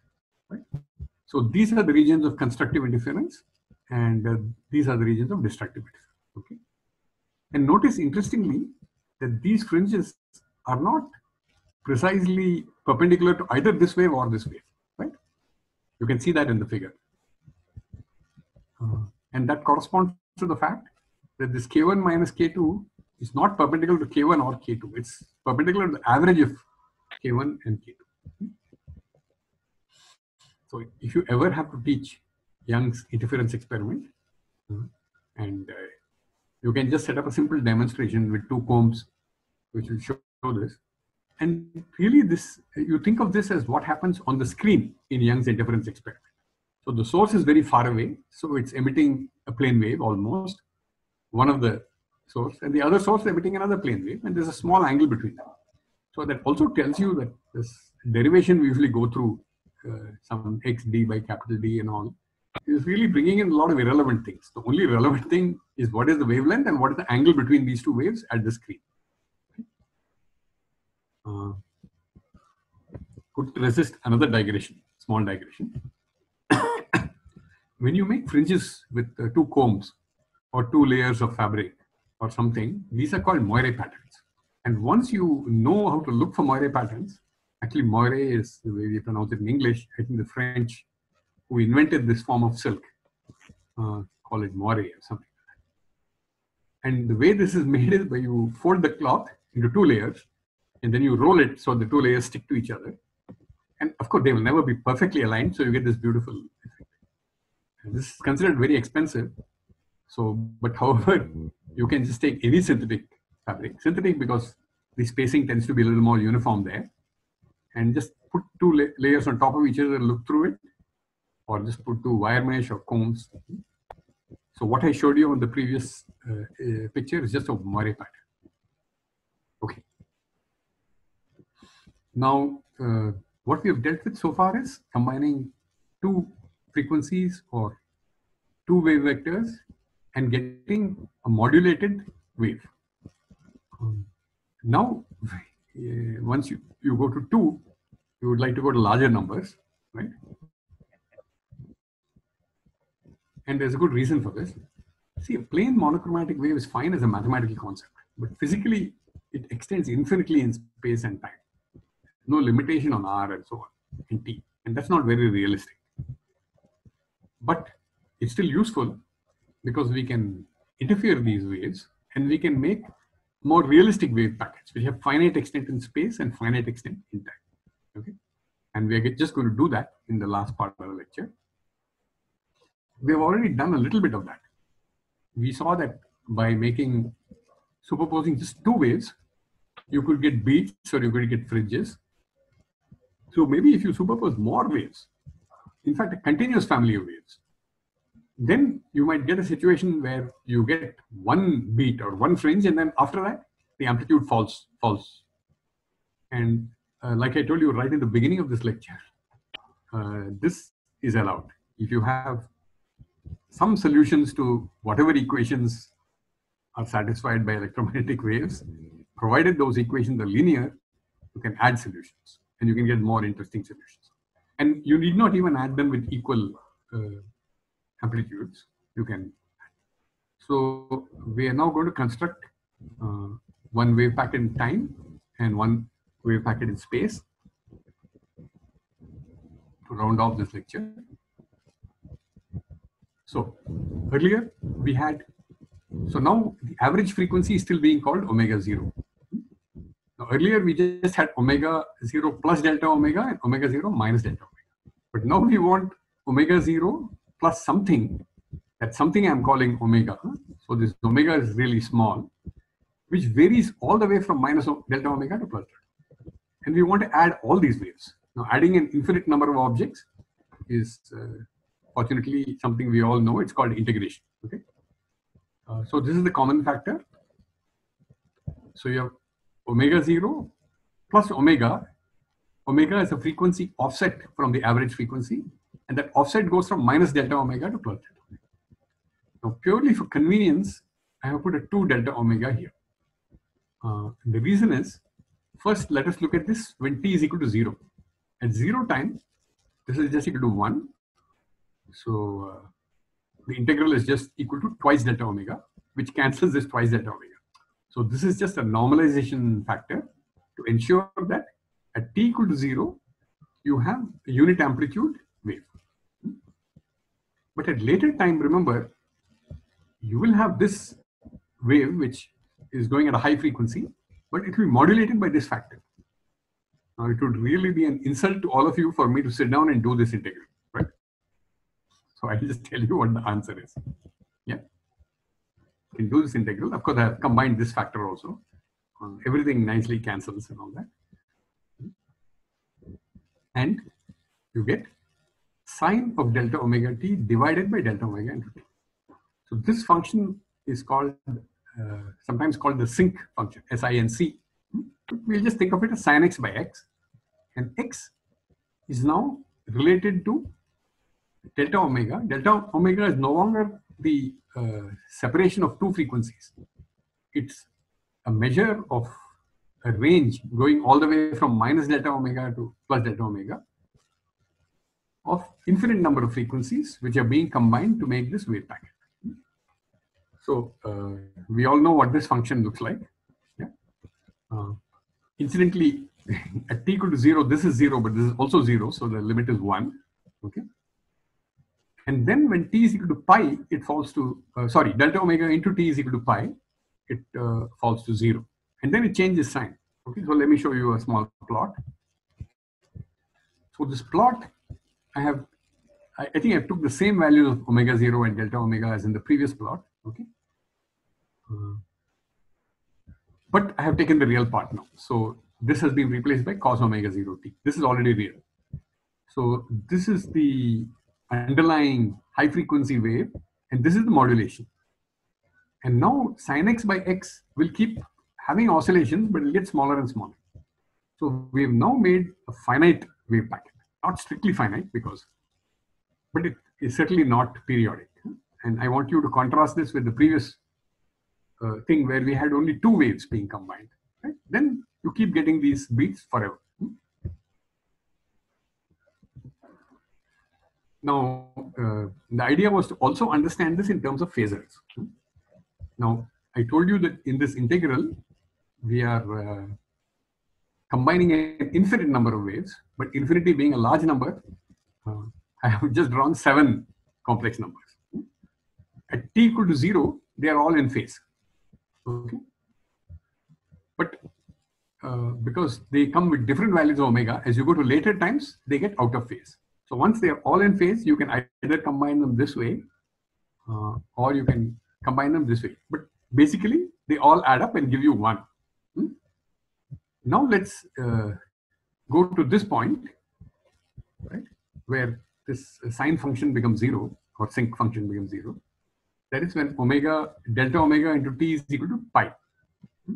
right? So these are the regions of constructive interference and uh, these are the regions of destructive interference okay and notice interestingly that these fringes are not precisely perpendicular to either this wave or this wave right you can see that in the figure uh, and that corresponds to the fact that this K1 minus K2 is not perpendicular to K1 or K2. It's perpendicular to the average of K1 and K2. So if you ever have to teach Young's interference experiment, uh, and uh, you can just set up a simple demonstration with two combs, which will show this. And really this, you think of this as what happens on the screen in Young's interference experiment. So the source is very far away, so it's emitting a plane wave almost, one of the source, and the other source is emitting another plane wave, and there's a small angle between them. So that also tells you that this derivation we usually go through uh, some x d by capital D and all is really bringing in a lot of irrelevant things. The only relevant thing is what is the wavelength and what is the angle between these two waves at the screen. Uh, could resist another digression, small digression when you make fringes with uh, two combs or two layers of fabric or something, these are called moire patterns. And once you know how to look for moire patterns, actually moire is the way we pronounce it in English. I think the French who invented this form of silk uh, call it moire or something. And the way this is made is by you fold the cloth into two layers and then you roll it so the two layers stick to each other. And of course, they will never be perfectly aligned, so you get this beautiful effect. this is considered very expensive. So, but however, you can just take any synthetic fabric, synthetic because the spacing tends to be a little more uniform there, and just put two la layers on top of each other, and look through it, or just put two wire mesh or combs. So what I showed you on the previous uh, uh, picture is just a moire pattern. Okay. Now, uh, what we have dealt with so far is combining two frequencies or two wave vectors and getting a modulated wave. Um, now, uh, once you, you go to two, you would like to go to larger numbers, right? And there's a good reason for this. See, a plane monochromatic wave is fine as a mathematical concept, but physically it extends infinitely in space and time. No limitation on R and so on, and T. And that's not very realistic but it's still useful because we can interfere these waves and we can make more realistic wave packets which have finite extent in space and finite extent in time. Okay, and we are just going to do that in the last part of the lecture. We've already done a little bit of that. We saw that by making superposing just two waves, you could get beats or you could get fringes. So maybe if you superpose more waves, in fact, a continuous family of waves, then you might get a situation where you get one beat or one fringe, and then after that, the amplitude falls, falls. And uh, like I told you right in the beginning of this lecture, uh, this is allowed. If you have some solutions to whatever equations are satisfied by electromagnetic waves, provided those equations are linear, you can add solutions and you can get more interesting solutions. And you need not even add them with equal uh, amplitudes. You can. So we are now going to construct uh, one wave packet in time and one wave packet in space to round off this lecture. So earlier we had, so now the average frequency is still being called omega zero. Now earlier we just had omega zero plus delta omega and omega zero minus delta omega. But now we want omega zero plus something, that something I'm calling omega. So this omega is really small, which varies all the way from minus delta omega to plus delta. And we want to add all these waves. Now adding an infinite number of objects is uh, fortunately something we all know. It's called integration. Okay. Uh, so this is the common factor. So you have omega zero plus omega. Omega is a frequency offset from the average frequency, and that offset goes from minus delta omega to plus delta omega. Now, purely for convenience, I have put a 2 delta omega here. Uh, the reason is, first let us look at this when t is equal to 0. At 0 time, this is just equal to 1. So uh, the integral is just equal to twice delta omega, which cancels this twice delta omega. So this is just a normalization factor to ensure that at t equal to 0, you have a unit amplitude wave. But at later time, remember, you will have this wave which is going at a high frequency, but it will be modulated by this factor. Now, it would really be an insult to all of you for me to sit down and do this integral? So I'll just tell you what the answer is. Yeah. You can do this integral. Of course, I have combined this factor also. Um, everything nicely cancels and all that. And you get sine of delta omega t divided by delta omega into t. So this function is called, uh, sometimes called the sinc function, S-I-N-C. We'll just think of it as sine x by x. And x is now related to delta omega. Delta omega is no longer the uh, separation of two frequencies. It's a measure of a range going all the way from minus delta omega to plus delta omega of infinite number of frequencies which are being combined to make this wave packet. So uh, we all know what this function looks like. Yeah. Uh, incidentally, at t equal to zero, this is zero, but this is also zero, so the limit is one. Okay. And then when t is equal to pi, it falls to uh, sorry delta omega into t is equal to pi, it uh, falls to zero, and then it changes sign. Okay. So let me show you a small plot. So this plot I have, I, I think I took the same values of omega 0 and delta omega as in the previous plot, okay? Uh, but I have taken the real part now. So this has been replaced by cos omega 0 t. This is already real. So this is the underlying high frequency wave, and this is the modulation. And now sin x by x will keep having oscillations, but it'll get smaller and smaller. So we've now made a finite wave packet not strictly finite because, but it is certainly not periodic. And I want you to contrast this with the previous uh, thing where we had only two waves being combined. Right? Then you keep getting these beats forever. Now, uh, the idea was to also understand this in terms of phasors. Now, I told you that in this integral, we are uh, combining an infinite number of waves, but infinity being a large number, uh, I have just drawn seven complex numbers. At t equal to zero, they are all in phase. Okay. But uh, because they come with different values of omega, as you go to later times, they get out of phase. So once they are all in phase, you can either combine them this way uh, or you can combine them this way. But basically, they all add up and give you one. Hmm? Now let's uh, go to this point, right, where this sine function becomes zero or sinc function becomes zero. That is when omega, delta omega into t is equal to pi. Hmm?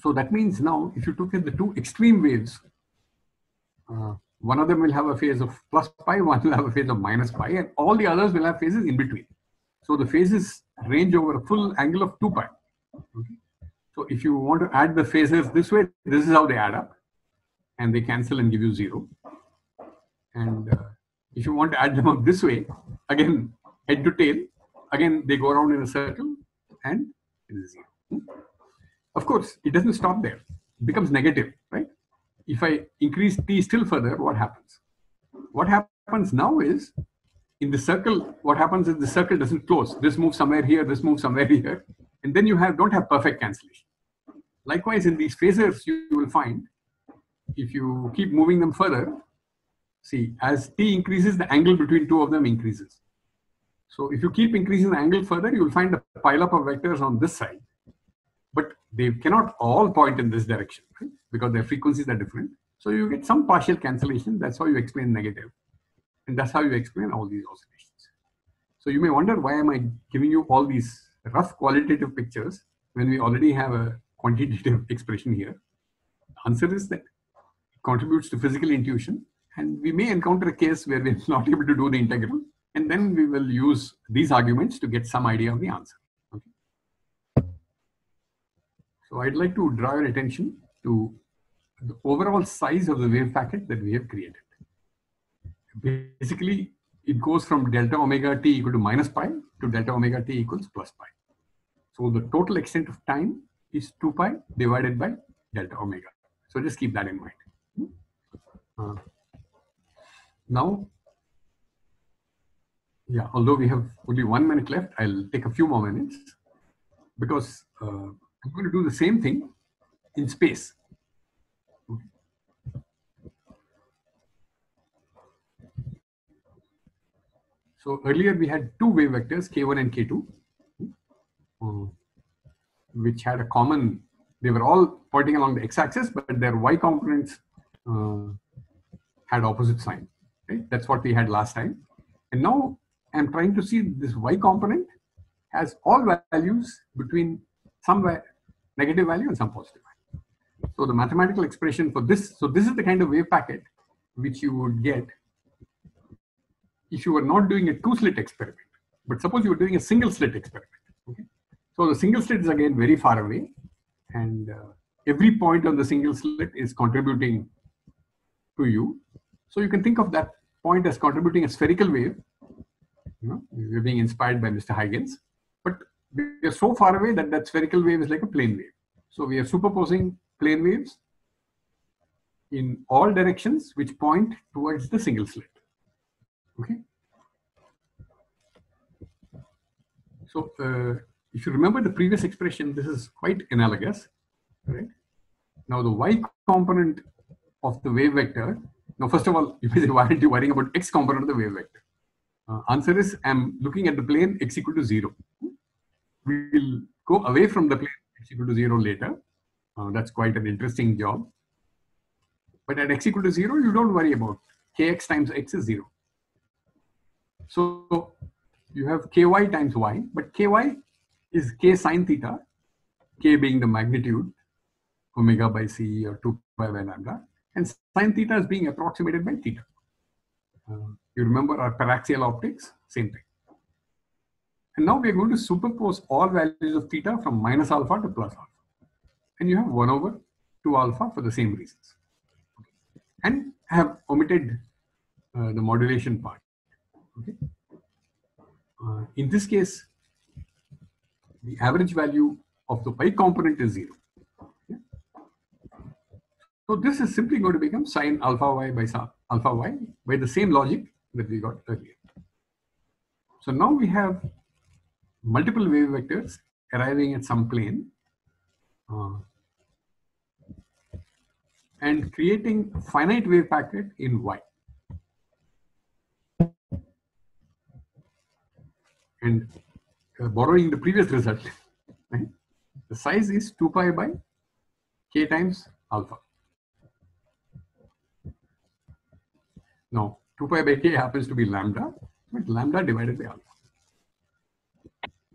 So that means now if you took at the two extreme waves, uh, one of them will have a phase of plus pi, one will have a phase of minus pi, and all the others will have phases in between. So the phases range over a full angle of 2 pi. Okay. So if you want to add the phases this way, this is how they add up. And they cancel and give you 0. And uh, if you want to add them up this way, again, head to tail, again, they go around in a circle and it is 0. Hmm? Of course, it doesn't stop there. It becomes negative, right? If I increase t still further, what happens? What happens now is in the circle, what happens is the circle doesn't close. This moves somewhere here, this moves somewhere here, and then you have don't have perfect cancellation. Likewise, in these phasors, you will find if you keep moving them further, see, as t increases, the angle between two of them increases. So if you keep increasing the angle further, you will find a pileup of vectors on this side they cannot all point in this direction right? because their frequencies are different. So you get some partial cancellation. That's how you explain negative. And that's how you explain all these oscillations. So you may wonder why am I giving you all these rough qualitative pictures when we already have a quantitative expression here. The answer is that it contributes to physical intuition. And we may encounter a case where we're not able to do the integral. And then we will use these arguments to get some idea of the answer. So I'd like to draw your attention to the overall size of the wave packet that we have created. Basically, it goes from delta omega t equal to minus pi to delta omega t equals plus pi. So the total extent of time is 2 pi divided by delta omega. So just keep that in mind. Uh, now, yeah, although we have only one minute left, I'll take a few more minutes because uh, I'm going to do the same thing in space. So earlier we had two wave vectors, k1 and k2, uh, which had a common, they were all pointing along the x-axis, but their y components uh, had opposite sign. Right? That's what we had last time. And now I'm trying to see this y component has all values between somewhere negative value and some positive value. So the mathematical expression for this, so this is the kind of wave packet which you would get if you were not doing a two slit experiment. But suppose you were doing a single slit experiment. Okay? So the single slit is again very far away and uh, every point on the single slit is contributing to you. So you can think of that point as contributing a spherical wave. You know, we're being inspired by Mr. Huygens. We are so far away that that spherical wave is like a plane wave. So we are superposing plane waves in all directions which point towards the single slit. Okay. So uh, if you remember the previous expression, this is quite analogous, right? Now the y component of the wave vector. Now, first of all, you may say, why aren't you worrying about x component of the wave vector? Uh, answer is, I'm looking at the plane x equal to zero we'll go away from the plane x equal to 0 later. Uh, that's quite an interesting job. But at x equal to 0, you don't worry about kx times x is 0. So you have ky times y, but ky is k sine theta, k being the magnitude, omega by c or 2 pi by lambda, and sine theta is being approximated by theta. Uh, you remember our paraxial optics? Same thing. And now we're going to superpose all values of theta from minus alpha to plus alpha. And you have 1 over 2 alpha for the same reasons. And I have omitted uh, the modulation part. Okay. Uh, in this case, the average value of the pi component is 0. Okay. So this is simply going to become sine alpha y by alpha y by the same logic that we got earlier. So now we have multiple wave vectors arriving at some plane. Uh, and creating finite wave packet in Y. And uh, borrowing the previous result, right? the size is 2 pi by k times alpha. Now, 2 pi by k happens to be lambda, but lambda divided by alpha.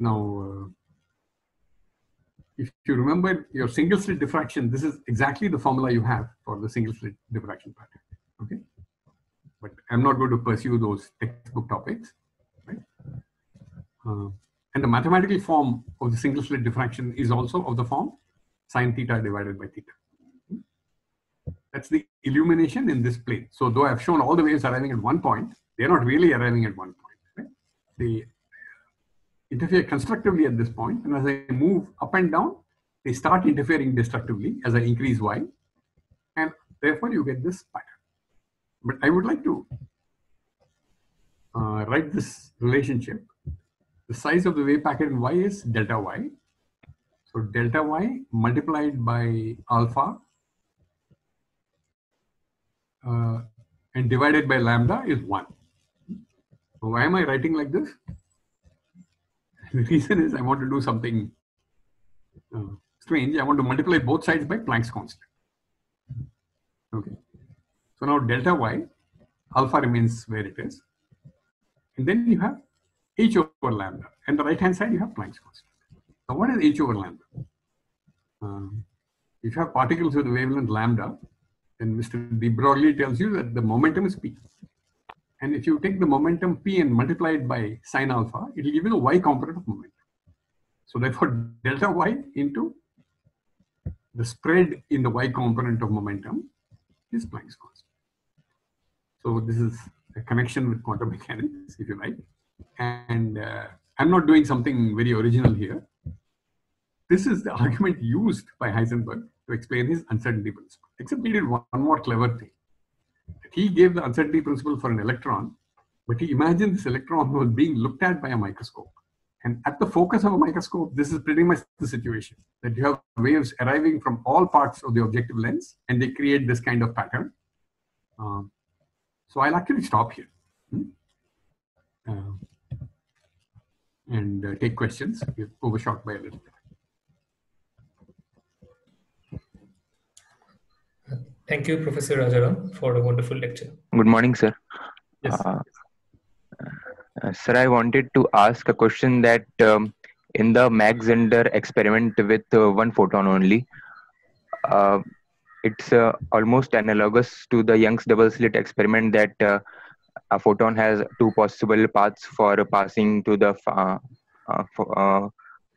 Now, uh, if you remember your single slit diffraction, this is exactly the formula you have for the single slit diffraction pattern. Okay, but I'm not going to pursue those textbook topics, right? Uh, and the mathematical form of the single slit diffraction is also of the form sine theta divided by theta. That's the illumination in this plane. So though I've shown all the waves arriving at one point, they're not really arriving at one point. Right? Interfere constructively at this point, and as I move up and down, they start interfering destructively as I increase y, and therefore you get this pattern. But I would like to uh, write this relationship. The size of the wave packet in y is delta y. So delta y multiplied by alpha uh, and divided by lambda is 1. So why am I writing like this? The reason is I want to do something uh, strange. I want to multiply both sides by Planck's constant. Okay. So now delta y, alpha remains where it is. And then you have h over lambda. And the right hand side, you have Planck's constant. Now what is h over lambda? Um, if you have particles with a wavelength lambda, then Mr. de Broglie tells you that the momentum is p. And if you take the momentum p and multiply it by sine alpha, it will give you the y component of momentum. So therefore, delta y into the spread in the y component of momentum is Planck's constant. So this is a connection with quantum mechanics, if you like. And uh, I'm not doing something very original here. This is the argument used by Heisenberg to explain his uncertainty principle. Except he did one, one more clever thing. He gave the uncertainty principle for an electron, but he imagined this electron was being looked at by a microscope. And at the focus of a microscope, this is pretty much the situation that you have waves arriving from all parts of the objective lens and they create this kind of pattern. Um, so I'll actually stop here hmm? uh, and uh, take questions. We've overshot by a little bit. Thank you, Professor Rajaram, for a wonderful lecture. Good morning, sir. Yes. Uh, uh, sir, I wanted to ask a question that um, in the Mach Zehnder experiment with uh, one photon only, uh, it's uh, almost analogous to the Young's double slit experiment that uh, a photon has two possible paths for passing to the uh, uh, uh,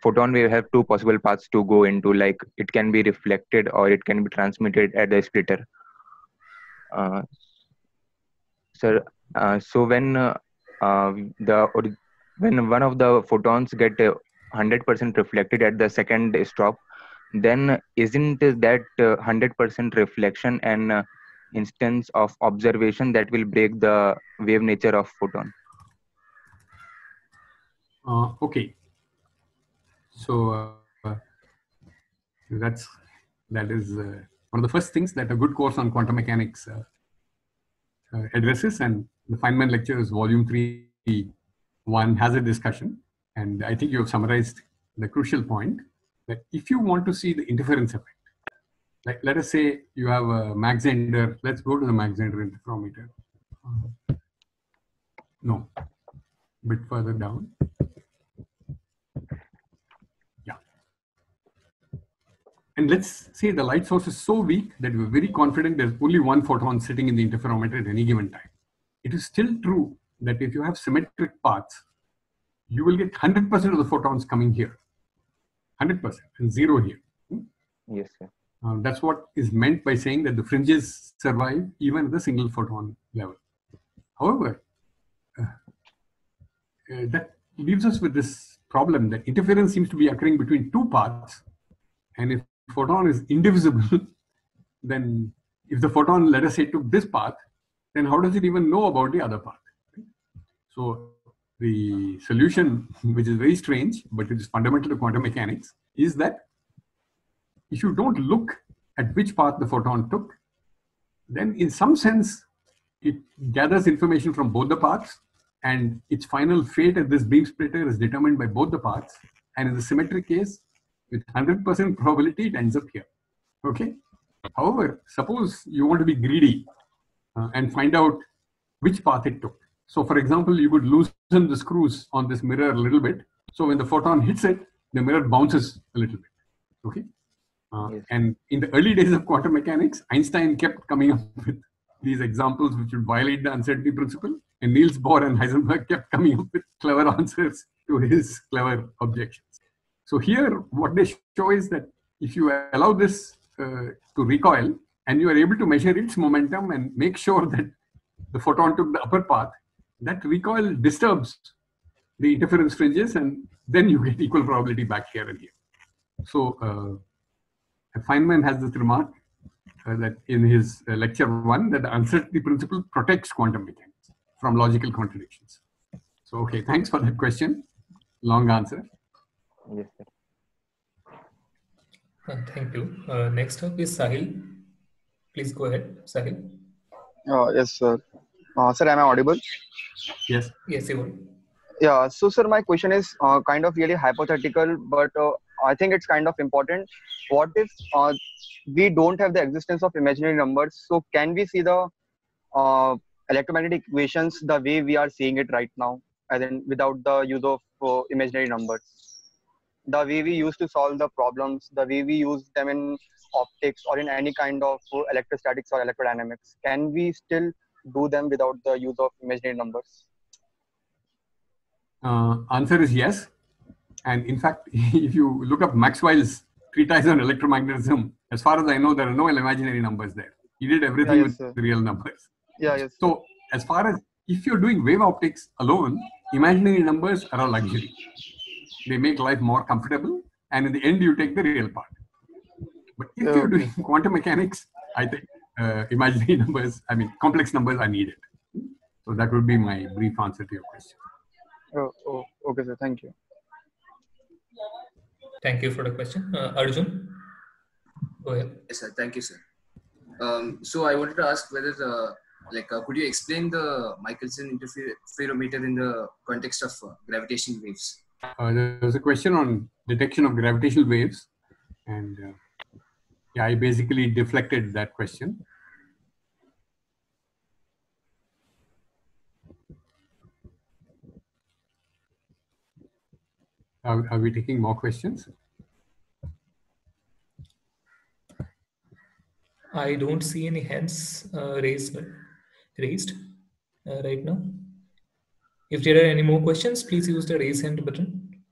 photon wave have two possible paths to go into like it can be reflected or it can be transmitted at the splitter uh, sir uh, so when uh, uh, the when one of the photons get uh, 100% reflected at the second stop then isn't that uh, 100% reflection an uh, instance of observation that will break the wave nature of photon Uh, okay. So uh, that's that is uh, one of the first things that a good course on quantum mechanics uh, uh, addresses, and the Feynman lectures, volume three, one has a discussion, and I think you have summarized the crucial point that if you want to see the interference effect, like let us say you have a Mach Zehnder, let's go to the Mach Zehnder interferometer. No, bit further down. And let's say the light source is so weak that we're very confident there's only one photon sitting in the interferometer at any given time. It is still true that if you have symmetric paths, you will get 100% of the photons coming here. 100% and zero here. yes sir Uh, that's what is meant by saying that the fringes survive even at the single photon level. However, uh, uh, that leaves us with this problem that interference seems to be occurring between two paths. And if photon is indivisible, then if the photon, let us say, took this path, then how does it even know about the other path? So the solution, which is very strange, but it is fundamental to quantum mechanics, is that if you don't look at which path the photon took, then in some sense, it gathers information from both the paths and its final fate at this beam splitter is determined by both the paths. And in the symmetric case, with 100% probability, it ends up here. Okay. However, suppose you want to be greedy uh, and find out which path it took. So, for example, you could loosen the screws on this mirror a little bit. So, when the photon hits it, the mirror bounces a little bit. Okay. Uh, Yes. And in the early days of quantum mechanics, Einstein kept coming up with these examples which would violate the uncertainty principle. And Niels Bohr and Heisenberg kept coming up with clever answers to his clever objections. So here, what they show is that if you allow this uh, to recoil and you are able to measure its momentum and make sure that the photon took the upper path, that recoil disturbs the interference fringes and then you get equal probability back here and here. So uh, Feynman has this remark uh, that in his uh, lecture one that the uncertainty principle protects quantum mechanics from logical contradictions. So okay, thanks for that question. Long answer. Yes, sir. Uh, thank you. Uh, next up is Sahil. Please go ahead, Sahil. Uh, yes, sir. Uh, sir, am I audible? Yes. Yes, you Yeah. So, sir, my question is uh, kind of really hypothetical, but uh, I think it's kind of important. What if uh, we don't have the existence of imaginary numbers? So, can we see the uh, electromagnetic equations the way we are seeing it right now, and then without the use of uh, imaginary numbers? The way we used to solve the problems, the way we use them in optics or in any kind of uh, electrostatics or electrodynamics, can we still do them without the use of imaginary numbers? Uh, answer is yes. And in fact, if you look up Maxwell's treatise on electromagnetism, as far as I know, there are no imaginary numbers there. He did everything yes, with sir. real numbers. Yeah, yes. So, as far as if you're doing wave optics alone, imaginary numbers are a luxury. They make life more comfortable, and in the end, you take the real part. But if you're doing quantum mechanics, I think uh, imaginary numbers, I mean, complex numbers are needed. So, that would be my brief answer to your question. Oh, oh, okay, sir. Thank you. Thank you for the question. Uh, Arjun, go ahead. Yes, sir. Thank you, sir. Um, so I wanted to ask whether the like uh, could you explain the Michelson interferometer in the context of uh, gravitational waves? Uh, there was a question on detection of gravitational waves, and uh, yeah, I basically deflected that question. Are, are we taking more questions? I don't see any hands uh, raised raised uh, right now. If there are any more questions, please use the raise hand button.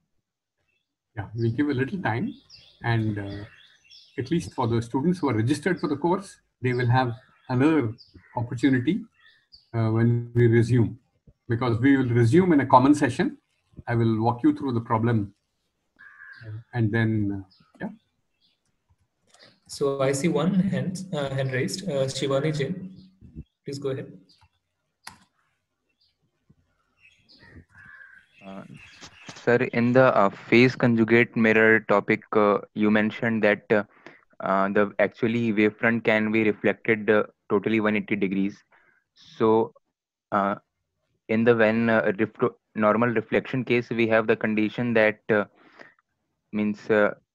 Yeah, we give a little time, and uh, at least for the students who are registered for the course, they will have another opportunity uh, when we resume, because we will resume in a common session. I will walk you through the problem, and then uh, yeah, So I see one hand uh, hand raised. Uh, Shivani Jain, please go ahead. Uh, Sir, in the uh, phase conjugate mirror topic, uh, you mentioned that uh, uh, the actually wavefront can be reflected uh, totally 180 degrees. So, in the when refro- normal reflection case, we have the condition that means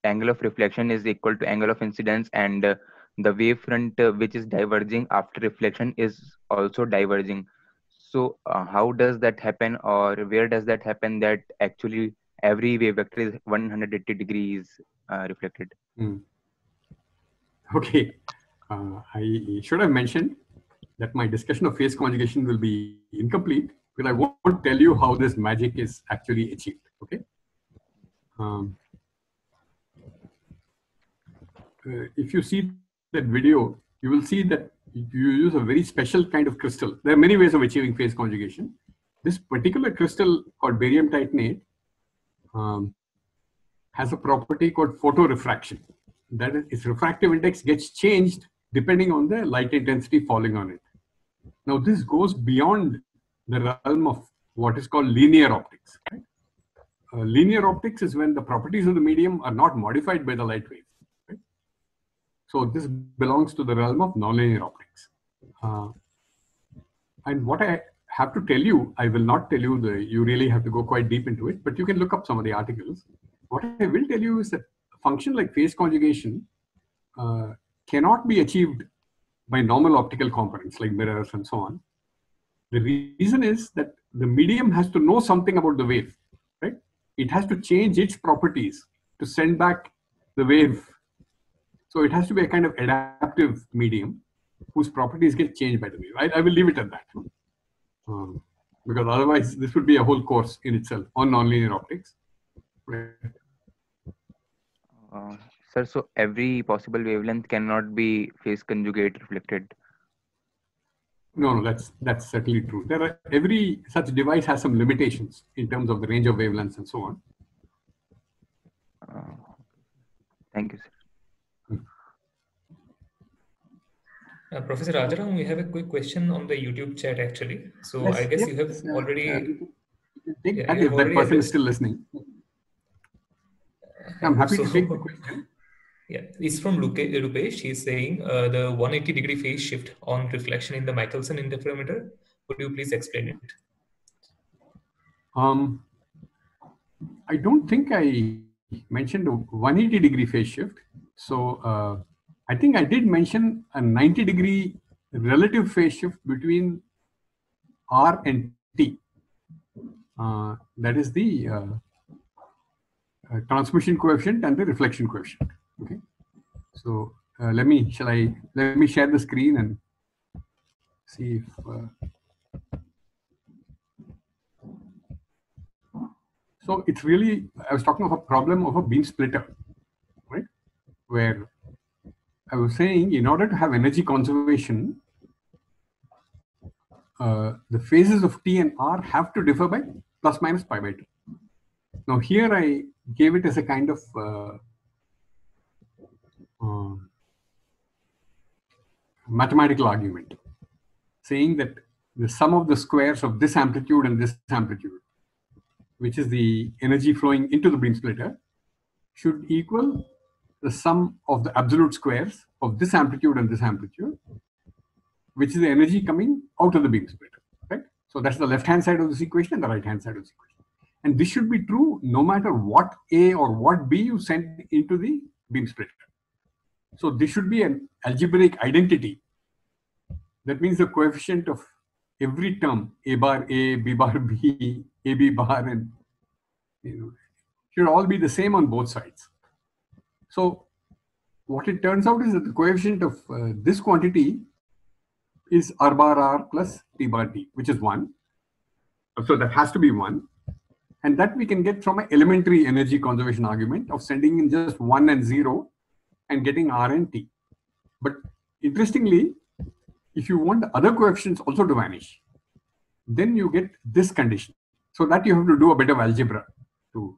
angle of reflection is equal to angle of incidence, and the wavefront which is diverging after reflection is also diverging so uh, how does that happen or where does that happen that actually every wave vector is 180 degrees uh, reflected Hmm. Okay, uh, I should have mentioned that my discussion of phase conjugation will be incomplete because I won't tell you how this magic is actually achieved. Okay. Um, uh, if you see that video, you will see that you use a very special kind of crystal. There are many ways of achieving phase conjugation. This particular crystal called barium titanate um, has a property called photorefraction. That is, its refractive index gets changed depending on the light intensity falling on it. Now, this goes beyond the realm of what is called linear optics. right? Uh, linear optics is when the properties of the medium are not modified by the light wave. So, this belongs to the realm of nonlinear optics. Uh, and what I have to tell you, I will not tell you the, you really have to go quite deep into it, but you can look up some of the articles. What I will tell you is that a function like phase conjugation uh, cannot be achieved by normal optical components like mirrors and so on. The reason is that the medium has to know something about the wave, right? It has to change its properties to send back the wave. So it has to be a kind of adaptive medium whose properties get changed by the wave. I, I will leave it at that. Um, because otherwise this would be a whole course in itself on nonlinear optics. Right. Uh, sir, so every possible wavelength cannot be phase conjugate reflected. No, no, that's that's certainly true. There are every such device has some limitations in terms of the range of wavelengths and so on. Uh, thank you, sir. Uh, Professor Rajaram, we have a quick question on the YouTube chat actually. So Yes, I guess yes, you have uh, already. uh, take Yeah, if that person is still listening. I'm happy to So- take the question. Yeah, it's from Luke, Rupesh. He's saying uh, the 180 degree phase shift on reflection in the Michelson interferometer. Could you please explain it? Um, I don't think I mentioned 180 degree phase shift. So uh, I think I did mention a 90 degree relative phase shift between R and T. Uh, that is the uh, uh, transmission coefficient and the reflection coefficient. Okay. So uh, let me, shall I, let me share the screen and see if. Uh, So it's really, I was talking of a problem of a beam splitter, right? Where I was saying in order to have energy conservation, uh, the phases of T and R have to differ by plus minus pi by 2. Now here I gave it as a kind of uh, uh, mathematical argument, saying that the sum of the squares of this amplitude and this amplitude which is the energy flowing into the beam splitter, should equal the sum of the absolute squares of this amplitude and this amplitude, which is the energy coming out of the beam splitter, right? So that's the left-hand side of this equation and the right-hand side of this equation. And this should be true no matter what A or what B you send into the beam splitter. So this should be an algebraic identity. That means the coefficient of every term, A bar A, B bar B, AB bar, and you know, should all be the same on both sides. So what it turns out is that the coefficient of uh, this quantity is R bar R plus T bar T, which is one. So that has to be one. And that we can get from an elementary energy conservation argument of sending in just one and zero and getting R and T. But interestingly, if you want the other coefficients also to vanish, then you get this condition. So that you have to do a bit of algebra to,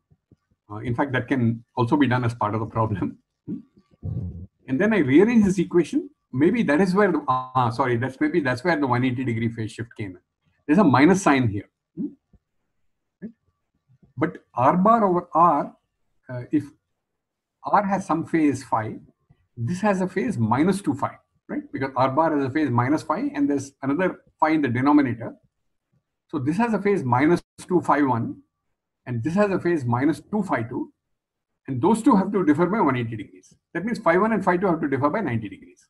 in fact, that can also be done as part of the problem. And then I rearrange this equation. Maybe that is where, the, uh, sorry, that's maybe that's where the 180 degree phase shift came in. There's a minus sign here. But R bar over R, uh, if R has some phase phi, this has a phase minus 2 phi right? Because R bar has a phase minus phi and there's another phi in the denominator. So this has a phase minus 2 phi 1 and this has a phase minus 2 phi 2 and those two have to differ by 180 degrees. That means phi 1 and phi 2 have to differ by 90 degrees.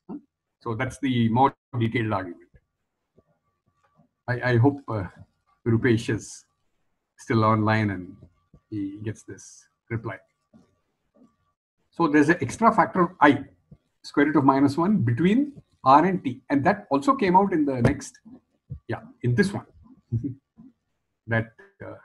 So that's the more detailed argument. I, I hope uh, Rupesh is still online and he gets this reply. So there's an extra factor of i square root of minus 1 between r and t and that also came out in the next yeah in this one that uh,